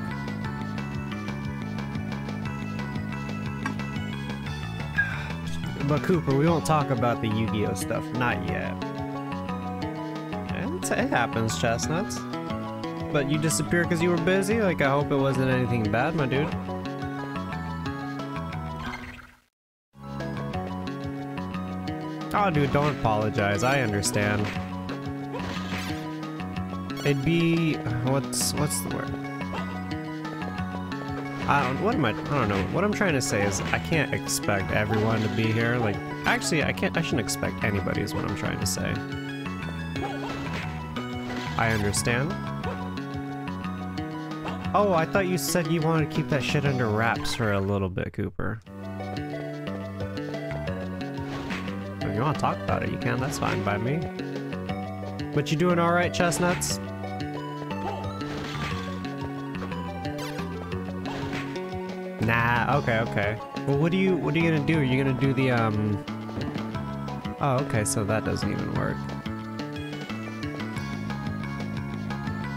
But Cooper, we won't talk about the Yu-Gi-Oh stuff, not yet. Happens, Chestnuts. But you disappeared because you were busy? Like, I hope it wasn't anything bad, my dude. Oh, dude, don't apologize. I understand. It'd be... What's... What's the word? I don't, what am I, I don't know. What I'm trying to say is I can't expect everyone to be here. Like, actually, I can't, I shouldn't expect anybody is what I'm trying to say. I understand. Oh, I thought you said you wanted to keep that shit under wraps for a little bit, Cooper. If you want to talk about it, you can. That's fine by me. But you doing alright, Chestnuts? Nah, okay, okay. Well, what do you, what are you gonna do? Are you gonna do the, um... Oh, okay, so that doesn't even work.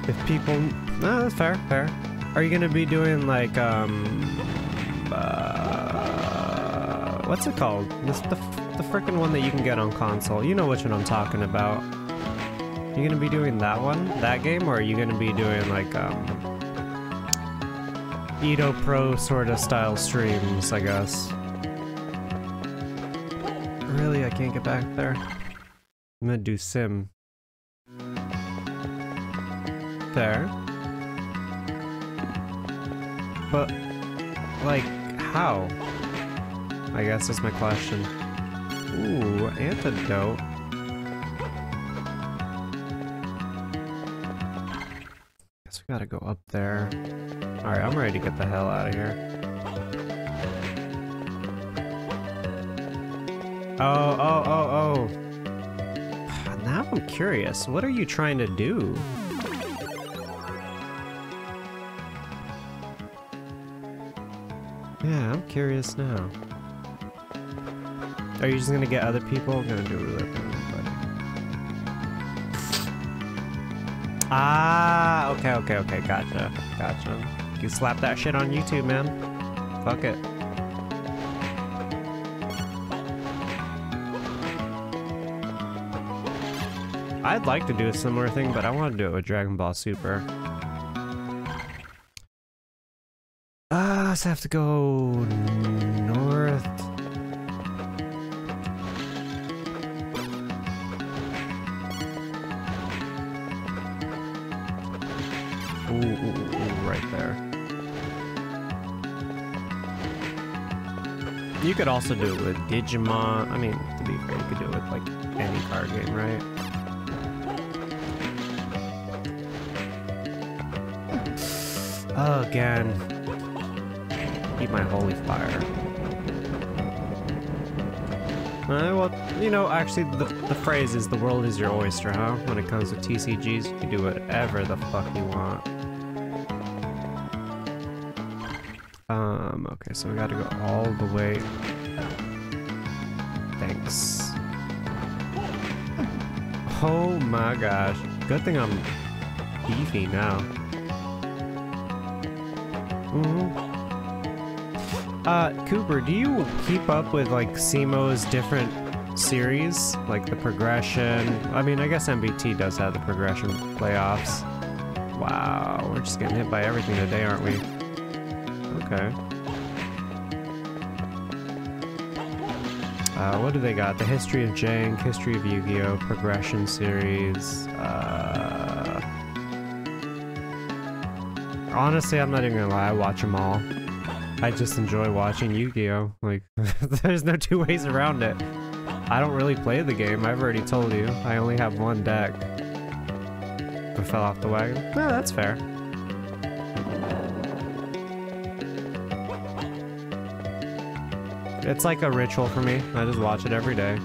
If people... No, that's fair, fair. Are you gonna be doing, like, um... Uh, what's it called? This, the, the frickin' one that you can get on console. You know which one I'm talking about. You gonna be doing that one? That game? Or are you gonna be doing, like, um... Edo Pro sort of style streams, I guess. Really, I can't get back there. I'm gonna do sim. There. But, like, how? I guess that's my question. Ooh, antidote. Guess we gotta go up there. Alright, I'm ready to get the hell out of here. Oh, oh, oh, oh. Now I'm curious. What are you trying to do? I'm curious now. Are you just gonna get other people? I'm gonna do it with everybody. Ah, okay, okay, okay, gotcha, gotcha. You slap that shit on YouTube, man. Fuck it. I'd like to do a similar thing, but I want to do it with Dragon Ball Super. Uh, have to go north. Ooh, ooh, ooh, right there. You could also do it with Digimon. I mean, to be fair, you could do it with like any card game, right? Again. Eat my holy fire. Uh, well, you know, actually, the, the phrase is the world is your oyster, huh? When it comes to TCGs, you can do whatever the fuck you want. Um, okay, so we gotta go all the way. Thanks. Oh my gosh. Good thing I'm beefy now. Uh, Cooper, do you keep up with like Cimo's different series? Like the progression? I mean, I guess MBT does have the progression playoffs. Wow, we're just getting hit by everything today, aren't we? Okay. Uh, what do they got? The History of Jank, History of Yu-Gi-Oh! Progression series. Uh... Honestly, I'm not even gonna lie, I watch them all. I just enjoy watching Yu-Gi-Oh! Like, there's no two ways around it. I don't really play the game, I've already told you. I only have one deck. I fell off the wagon. No, that's fair. It's like a ritual for me. I just watch it every day.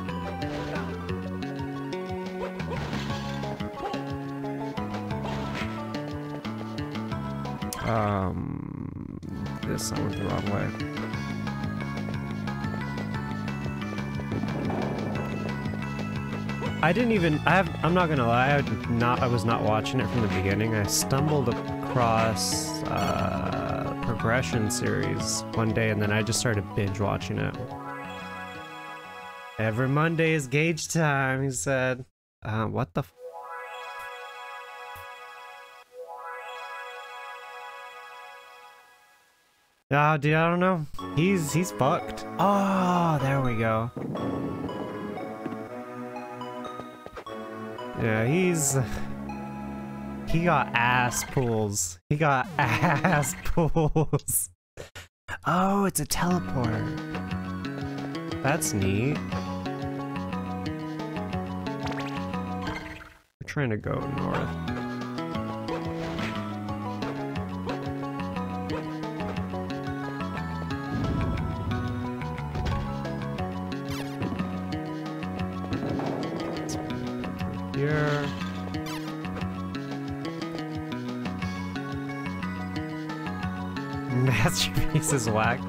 This I went the wrong way. I didn't even. I have. I'm not gonna lie. I not. I was not watching it from the beginning. I stumbled across uh, progression series one day, and then I just started binge watching it. Every Monday is gauge time. He said. Uh, what the. Ah, dude, I don't know. He's he's fucked. Oh, there we go. Yeah, he's he got ass pulls. He got ass pulls. Oh, it's a teleport. That's neat. We're trying to go north. Here. Master Peace is whack.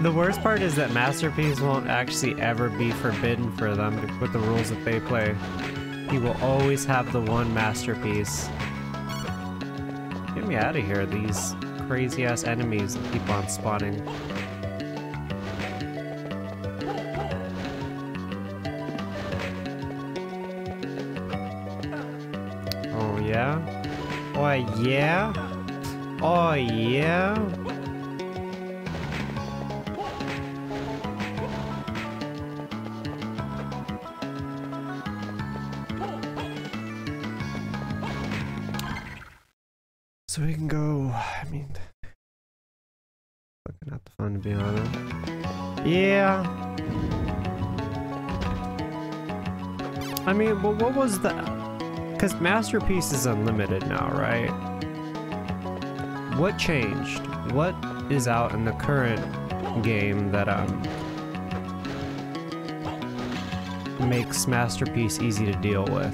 The worst part is that Master Peace won't actually ever be forbidden for them with the rules that they play. He will always have the one Master Peace. Get me out of here, these crazy ass enemies that keep on spawning. Yeah? Oh yeah? So we can go, I mean, looking at the fun to be honest. Yeah. I mean, well, what was the because Master Peace is unlimited now, right? What changed? What is out in the current game that um makes Master Peace easy to deal with?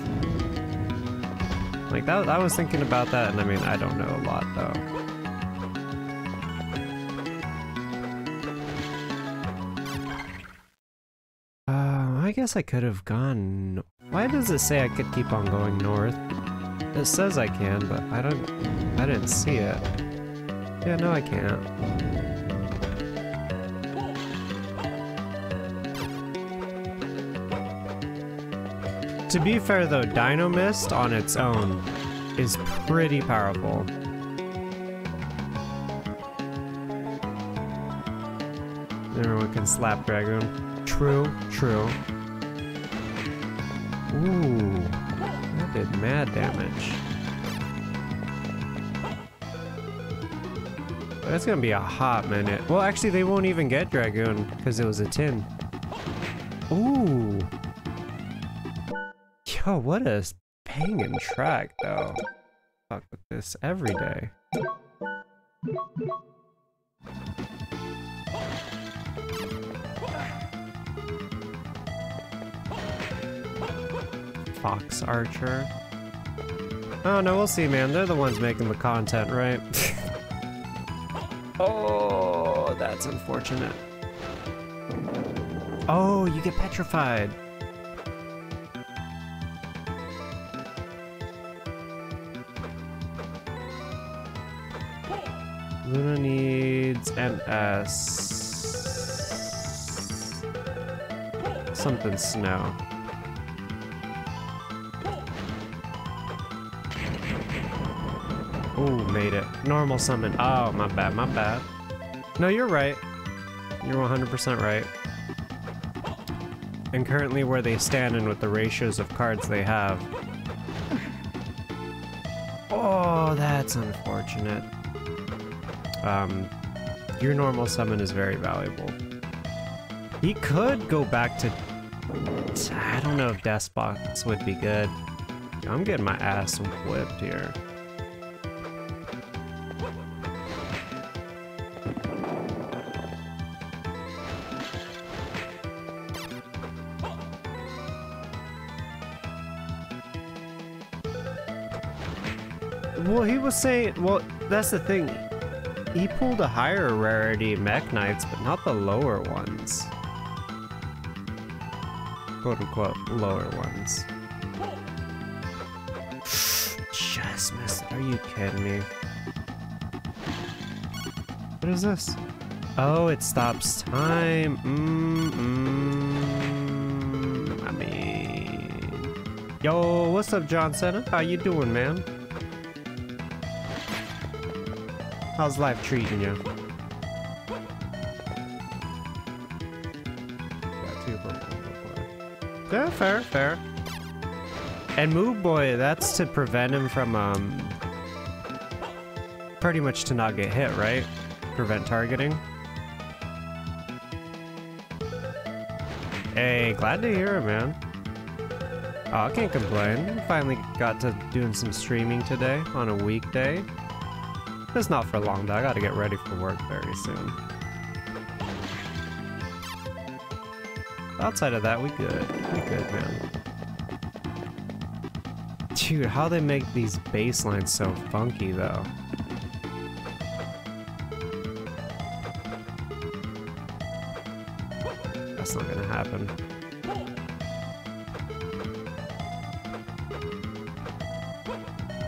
Like that, I was thinking about that, and I mean, I don't know a lot though. Uh, I guess I could have gone why does it say I could keep on going north? It says I can, but I don't... I didn't see it. Yeah, no I can't. To be fair though, Dinomist on its own is pretty powerful. Everyone can slap Dragoon. True, true. Ooh, that did mad damage. That's gonna be a hot minute. Well, actually, they won't even get Dragoon because it was a tin. Ooh. Yo, what a banging track, though. Fuck with this every day. Fox Archer. Oh no, we'll see, man. They're the ones making the content, right? oh, that's unfortunate. Oh, you get petrified. Luna needs MS. Something snow. Oh, made it. Normal summon. Oh, my bad, my bad. No, you're right. You're 100% right. And currently where they stand and with the ratios of cards they have. Oh, that's unfortunate. Um, your normal summon is very valuable. He could go back to... I don't know if Despots would be good. I'm getting my ass whipped here. Was saying, well, that's the thing. he pulled a higher rarity Mekk-Knights, but not the lower ones. Quote unquote lower ones. Just missed. Are you kidding me? What is this? Oh, it stops time. Mm, mm, I mean, yo, what's up, John Cena? How you doing, man? How's life treating you? Yeah, fair, fair. And Move Boy, that's to prevent him from, um, pretty much to not get hit, right? Prevent targeting. Hey, glad to hear it, man. Oh, I can't complain. Finally got to doing some streaming today on a weekday. It's not for long though, I gotta get ready for work very soon. Outside of that, we good. We good, man. Dude, how they make these basslines so funky though. That's not gonna happen.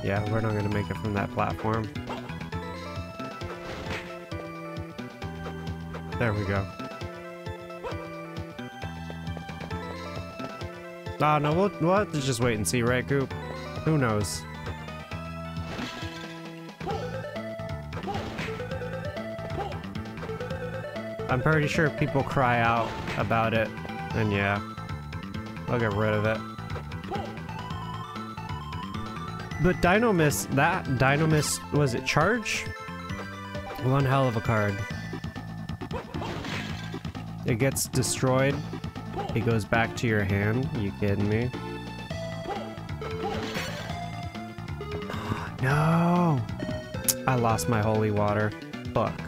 Yeah, we're not gonna make it from that platform. There we go. Ah, no, we'll, we'll have to just wait and see, right, Coop? Who knows? I'm pretty sure people cry out about it, and yeah, I'll get rid of it. But Dynamis, that Dynamis, was it charge? One hell of a card. It gets destroyed. It goes back to your hand. you kidding me? Ah, no! I lost my holy water. Fuck.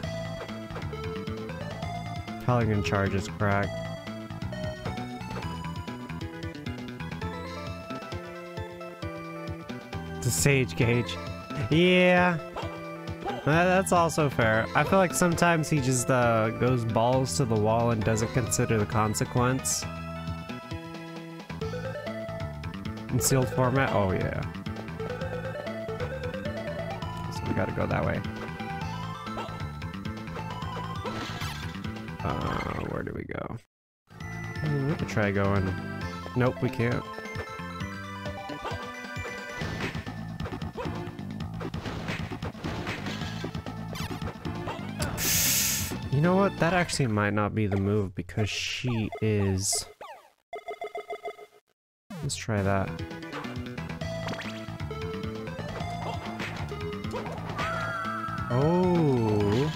Halligan charge is cracked. The Sage Gauge. Yeah. That's also fair. I feel like sometimes he just uh, goes balls to the wall and doesn't consider the consequence. In sealed format? Oh yeah. So we gotta go that way. Uh, where do we go? Hmm, we could try going. Nope, we can't. Know what? That actually might not be the move because she is... Let's try that. Oh.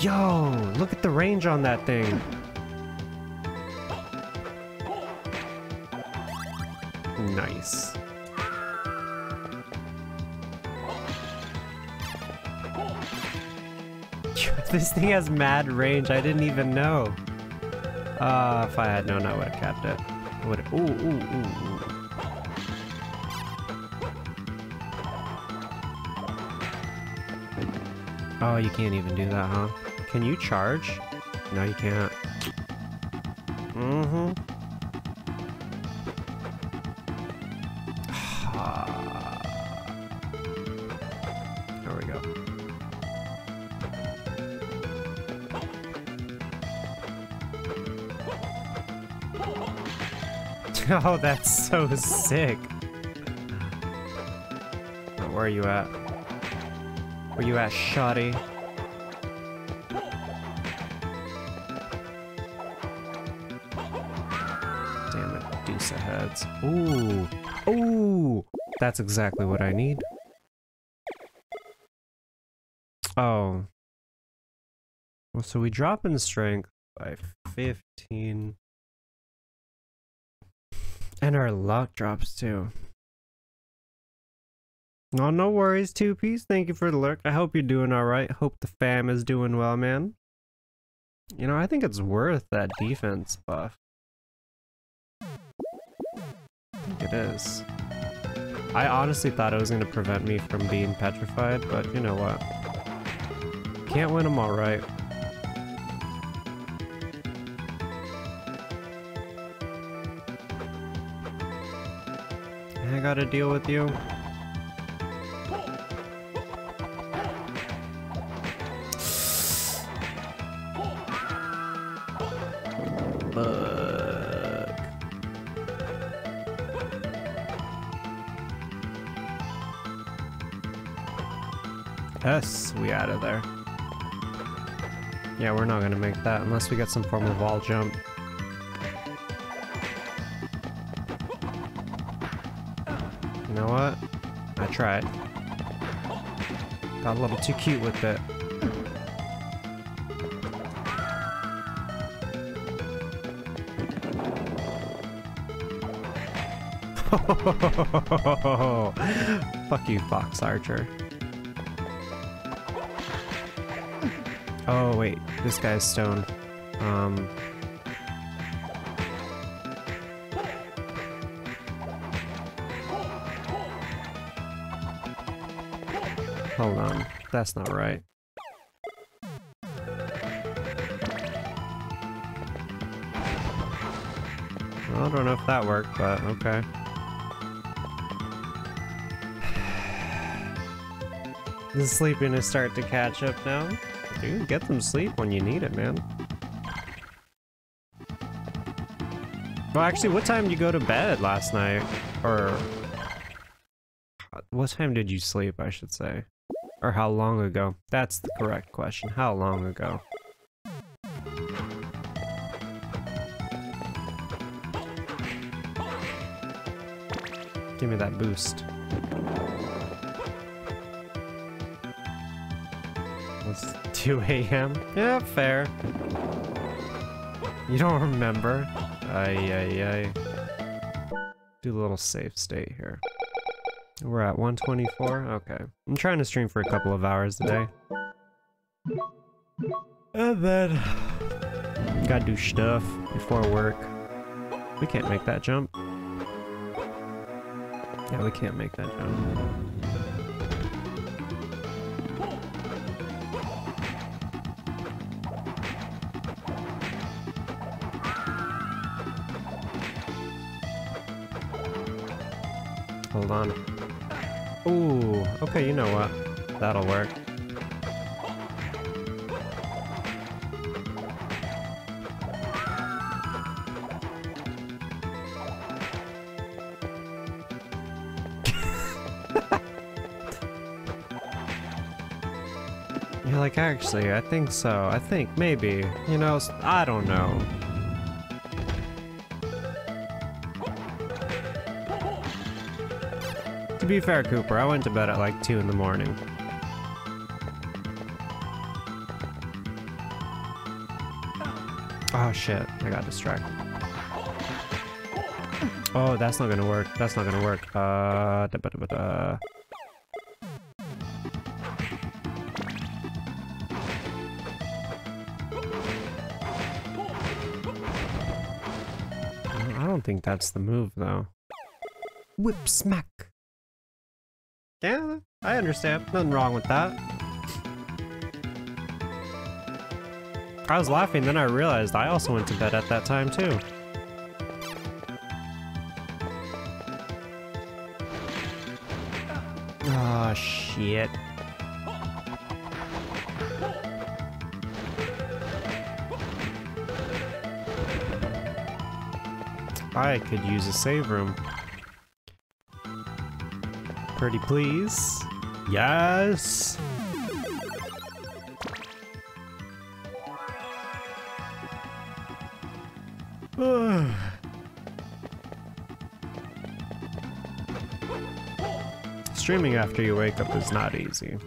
Yo, look at the range on that thing. Nice. this thing has mad range. I didn't even know. Uh, if I had known, I would have kept it. Would ooh ooh ooh ooh. Oh, you can't even do that, huh? Can you charge? No, you can't. Oh, that's so sick. Where are you at? Where you at, shoddy? Damn it, deuce heads. Ooh. Ooh! That's exactly what I need. Oh. Well, so we drop in strength by 15. And our luck drops too. No, no worries, two piece. Thank you for the lurk. I hope you're doing all right. Hope the fam is doing well, man. You know, I think it's worth that defense buff. I think it is. I honestly thought it was going to prevent me from being petrified, but you know what? Can't win them all right. I gotta deal with you. Yes, we out of there. Yeah, we're not gonna make that unless we get some form of wall jump. I it. Got a little too cute with it. Fuck you, Fox Archer. Oh, wait. This guy's stone. Um... Hold on. That's not right. I don't know if that worked, but okay. The sleepiness start to catch up now. Dude, get some sleep when you need it, man. Well, actually, what time did you go to bed last night? Or... What time did you sleep, I should say? Or how long ago? That's the correct question. How long ago? Give me that boost. It's 2 a.m.? Yeah, fair. You don't remember? Ay, ay, ay. Do a little safe state here. We're at 124? Okay. I'm trying to stream for a couple of hours a day. And then... Gotta do stuff before work. We can't make that jump. Yeah, we can't make that jump. Hold on. Ooh, okay, you know what? That'll work. You're like, actually, I think so. I think maybe. You know, I don't know. Be fair, Cooper, I went to bed at like 2 in the morning. Oh shit, I got distracted. Oh, that's not gonna work. That's not gonna work. Uh, da -ba -da -ba -da. I don't think that's the move, though. Whip smack. Yeah, I understand. Nothing wrong with that. I was laughing, then I realized I also went to bed at that time, too. Ah, shit. I could use a save room. Pretty please. Yes. Streaming after you wake up is not easy.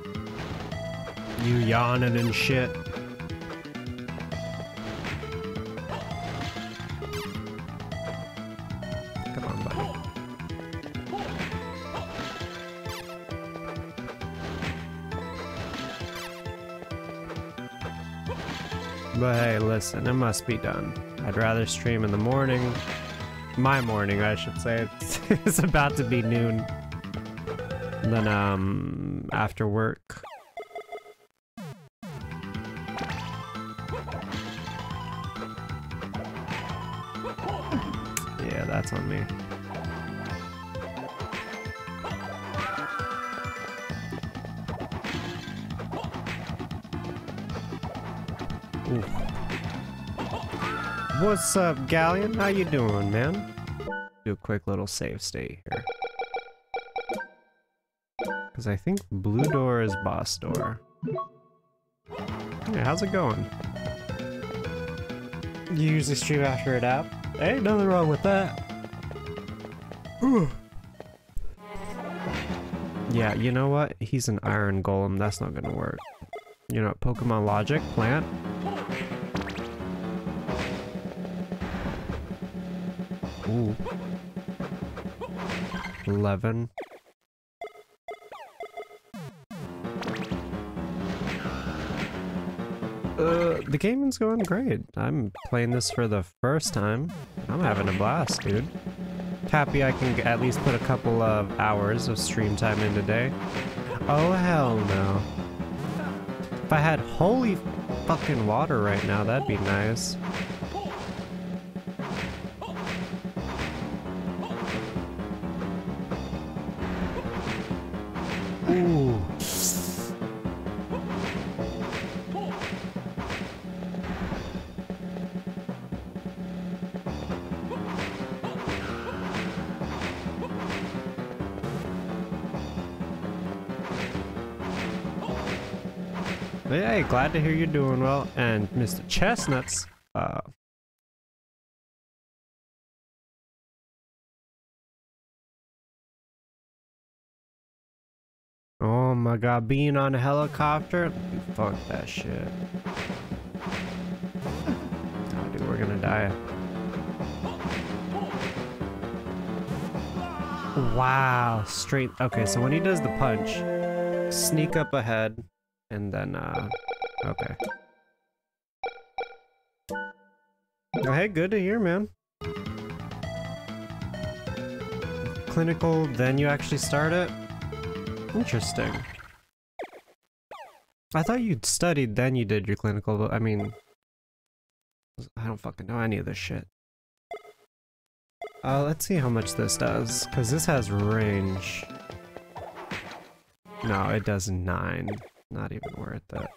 You yawning and shit. Listen, it must be done. I'd rather stream in the morning. My morning, I should say. It's, it's about to be noon. Than, um, after work. What's up, Galleon? How you doing, man? Do a quick little save state here. Because I think blue door is boss door. Yeah, how's it going? You usually stream after a nap? Ain't nothing wrong with that. yeah, you know what? He's an iron golem. That's not gonna work. You know, Pokemon logic, plant. Ooh. 11. Uh, the gaming's going great. I'm playing this for the first time. I'm having a blast, dude. Happy I can at least put a couple of hours of stream time in today. Oh, hell no. If I had holy fucking water right now, that'd be nice. Glad to hear you're doing well. And Mr. Chestnuts, uh, Oh my god, being on a helicopter? Fuck that shit. Oh dude, we're gonna die. Wow, straight. Okay, so when he does the punch, sneak up ahead, and then, uh, okay. Oh, hey, good to hear, man. Clinical, then you actually start it? Interesting. I thought you'd studied, then you did your clinical, but I mean... I don't fucking know any of this shit. Uh, let's see how much this does, because this has range. No, it does 9. Not even worth it.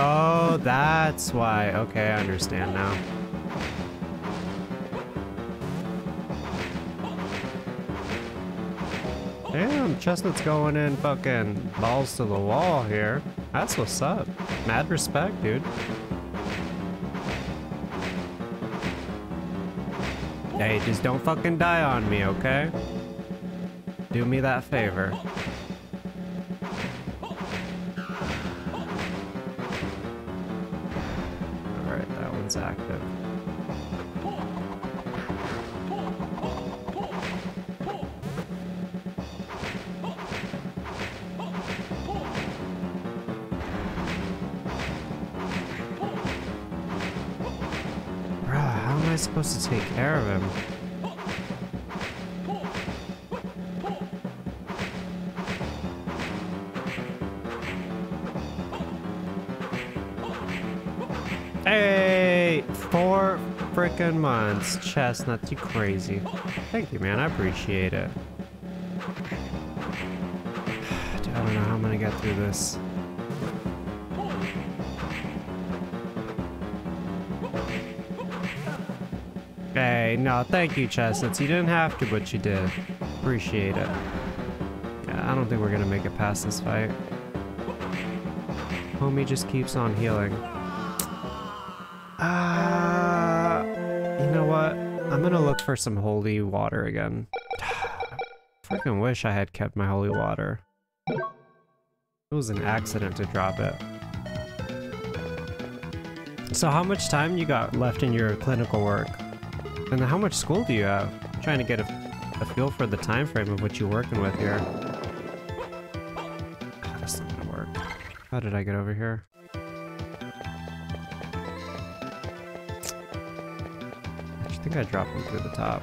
Oh, that's why. Okay, I understand now. Damn, Chestnut's going in fucking balls to the wall here. That's what's up. Mad respect, dude. Hey, just don't fucking die on me, okay? Do me that favor. Care of him? Hey, four freaking months, Chestnut, you crazy. Thank you, man, I appreciate it. Dude, I don't know how I'm gonna get through this. No, thank you, Chestnuts. You didn't have to, but you did. Appreciate it. Yeah, I don't think we're gonna make it past this fight. Homie just keeps on healing. Ah, you know what? I'm gonna look for some holy water again. Freaking wish I had kept my holy water. It was an accident to drop it. So how much time you got left in your clinical work? And how much school do you have? I'm trying to get a, a feel for the time frame of what you're working with here. That's not gonna work. How did I get over here? I think I dropped him through the top.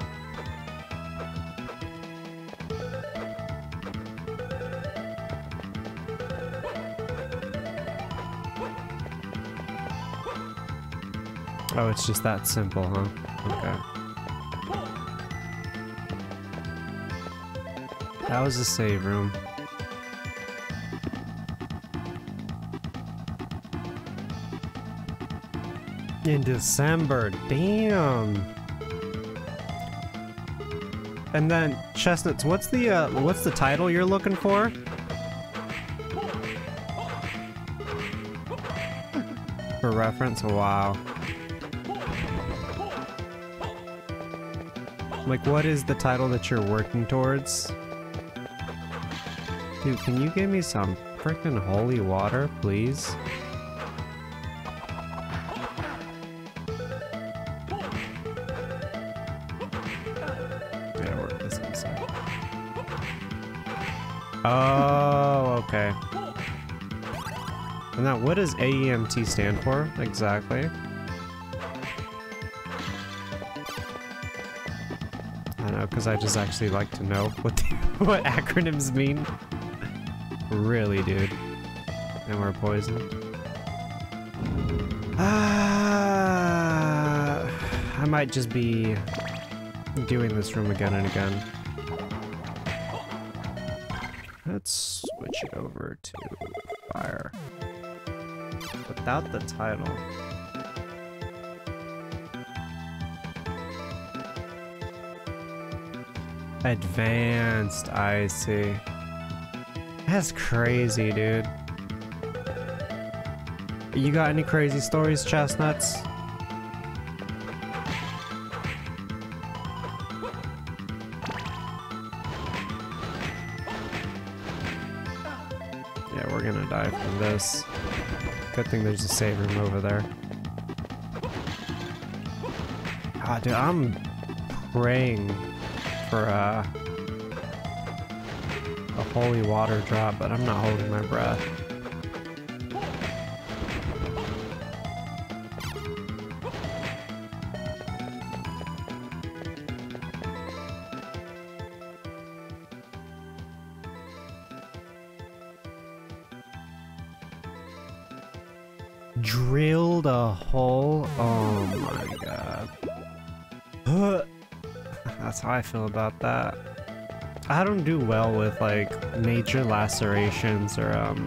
Oh, it's just that simple, huh? Okay. That was a save room. In December, damn. And then chestnuts, what's the uh, what's the title you're looking for? For reference, wow. Like, what is the title that you're working towards? Dude, can you give me some freaking holy water, please? Oh, okay. And now, what does AEMT stand for exactly? I know, because I just actually like to know what the, what acronyms mean. Really, dude. And we're poisoned. Ah, I might just be doing this room again and again. Let's switch it over to fire. Without the title. Advanced, I see. That's crazy, dude. You got any crazy stories, Chestnuts? Yeah, we're gonna die from this. Good thing there's a save room over there. Ah, dude, I'm praying for uh, holy water drop, but I'm not holding my breath. Drilled a hole? Oh my god. That's how I feel about that. I don't do well with like major lacerations or um,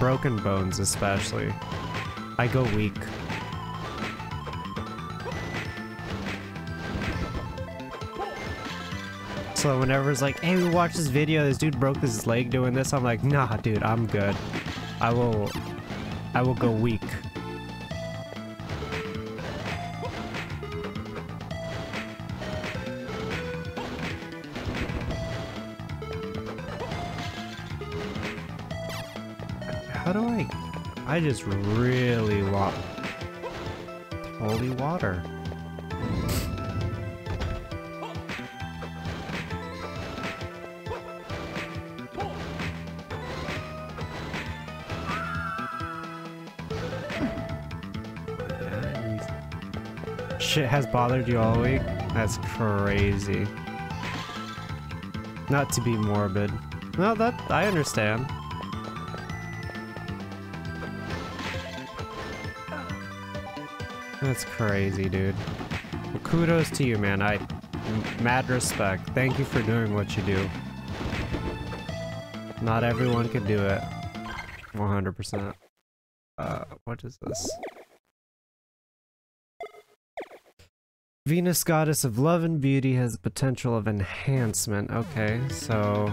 broken bones especially. I go weak. So whenever it's like, hey, we watched this video, this dude broke his leg doing this, I'm like, nah, dude, I'm good. I will, I will go weak. I just really want... Holy water. Shit has bothered you all week? That's crazy. Not to be morbid. No, that I understand. That's crazy, dude. Well, kudos to you, man. I mad respect. Thank you for doing what you do. Not everyone can do it. 100%. Uh, what is this? Venus, goddess of love and beauty, has potential of enhancement. Okay, so...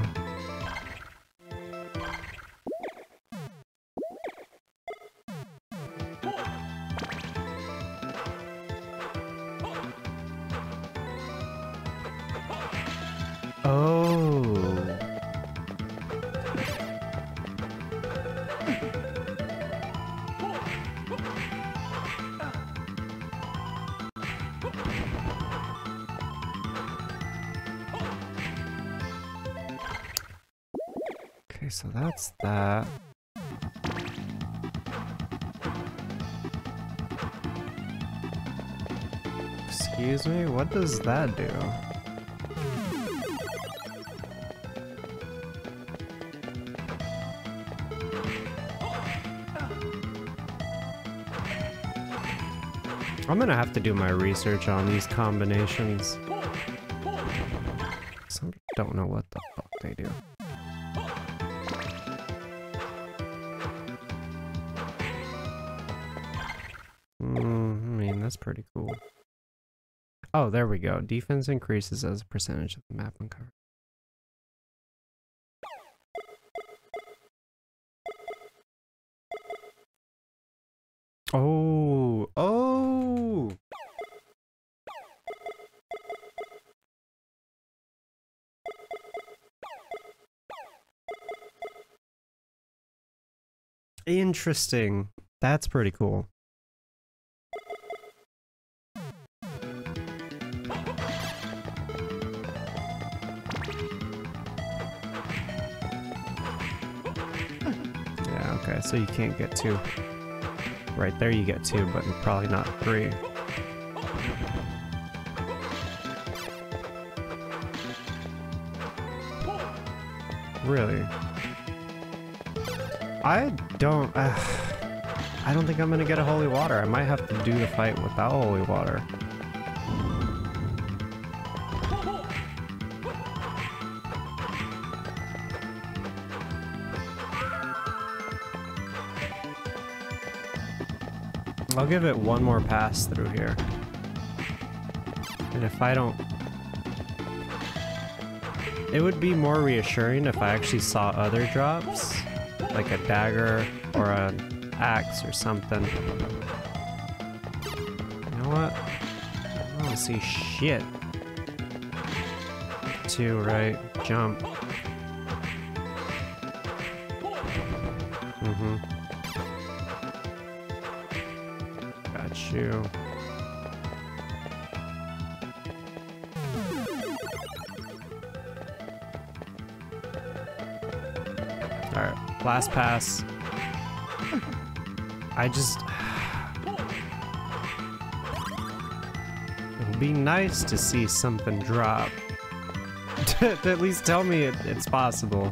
that do? I'm gonna have to do my research on these combinations. Oh, there we go. Defense increases as a percentage of the map when covered. Oh, oh! Interesting. That's pretty cool. So you can't get two. Right there you get two, but probably not three. Really? I don't... Uh, I don't think I'm gonna get a holy water. I might have to do the fight without holy water. I'll give it one more pass through here. And if I don't... It would be more reassuring if I actually saw other drops, like a dagger or an axe or something. You know what? I don't see shit. Two, right? Jump. Mm-hmm. Alright, last pass. I just... It would be nice to see something drop. to at least tell me it, it's possible.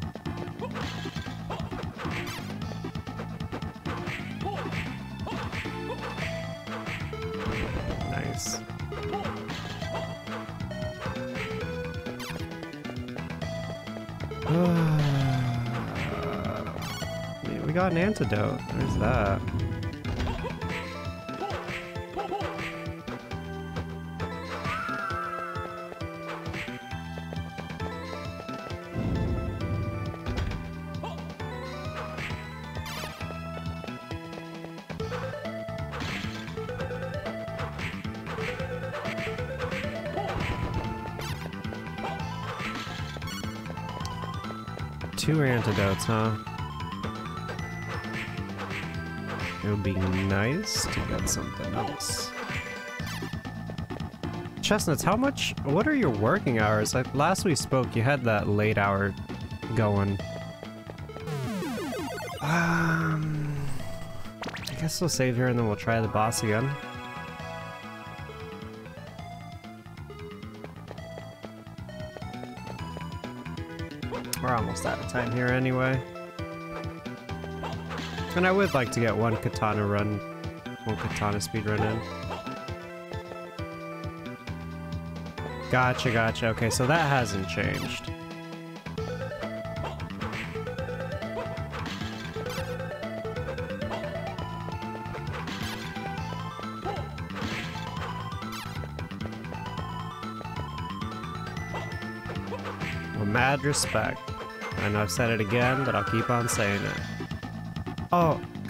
Antidote. There's that. Two antidotes, huh? It would be nice to get something else. Chestnuts, how much, what are your working hours? Like last we spoke, you had that late hour going. Um, I guess we'll save here and then we'll try the boss again. We're almost out of time here anyway. And I would like to get one katana run, one katana speed run in. Gotcha, gotcha. Okay, so that hasn't changed. Mad respect. I know I've said it again, but I'll keep on saying it. Oh.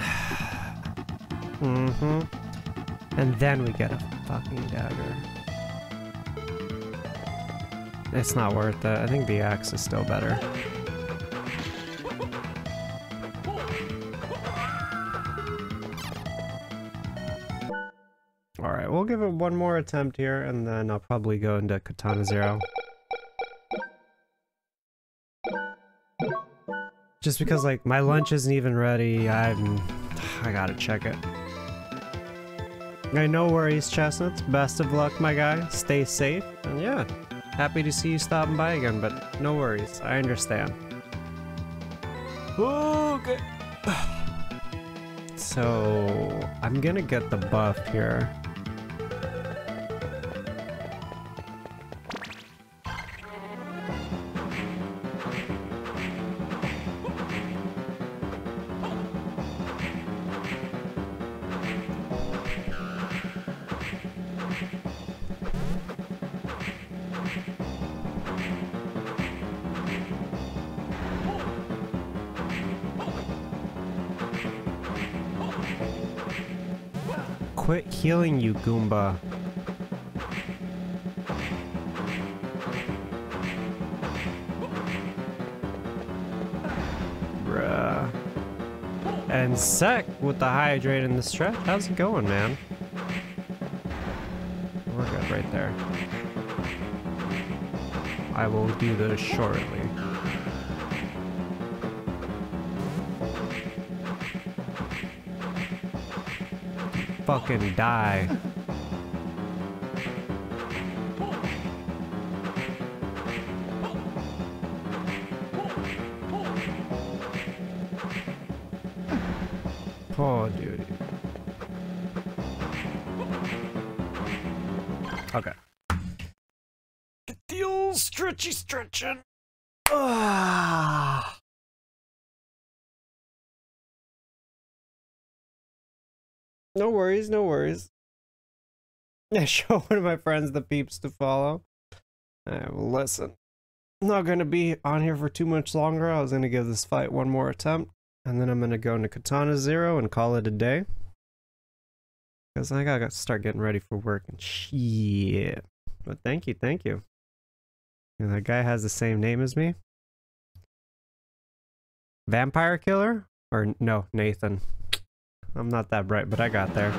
mm-hmm. And then we get a fucking dagger. It's not worth it. I think the axe is still better. Alright, we'll give it one more attempt here, and then I'll probably go into Katana Zero. Just because, like, my lunch isn't even ready, I'm... I gotta check it. I no worries, Chestnuts. Best of luck, my guy. Stay safe. And yeah, happy to see you stopping by again, but no worries. I understand. Okay. so, I'm gonna get the buff here. Quit healing, you Goomba. Bruh. And Sec with the hydrate and the stretch. How's it going, man? We're good right there. I will do this shortly. Fucking die. I show one of my friends the peeps to follow. Alright, well listen. I'm not gonna be on here for too much longer. I was gonna give this fight one more attempt. And then I'm gonna go into Katana Zero and call it a day. Because I gotta start getting ready for work and shit. But thank you, thank you. And that guy has the same name as me. Vampire Killer? Or no, Nathan. I'm not that bright, but I got there.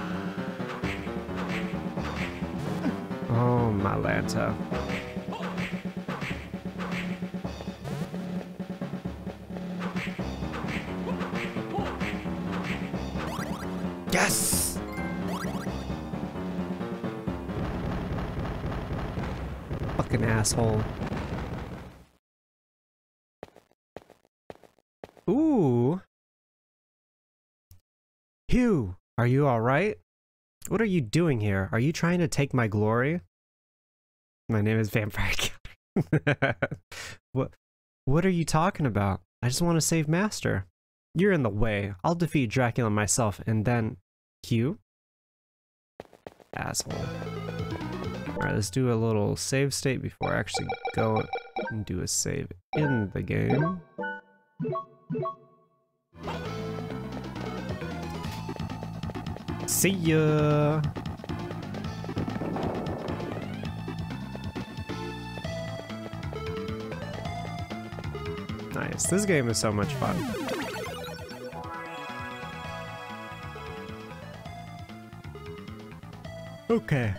Oh, my Lanta. Yes! Fucking asshole. Ooh. Hugh, are you alright? What are you doing here? Are you trying to take my glory? My name is Vampire Killer. what, what are you talking about? I just want to save Master. You're in the way. I'll defeat Dracula myself and then... Hugh? Asshole. Alright, let's do a little save state before I actually go and do a save in the game. See ya! Nice. This game is so much fun. Okay.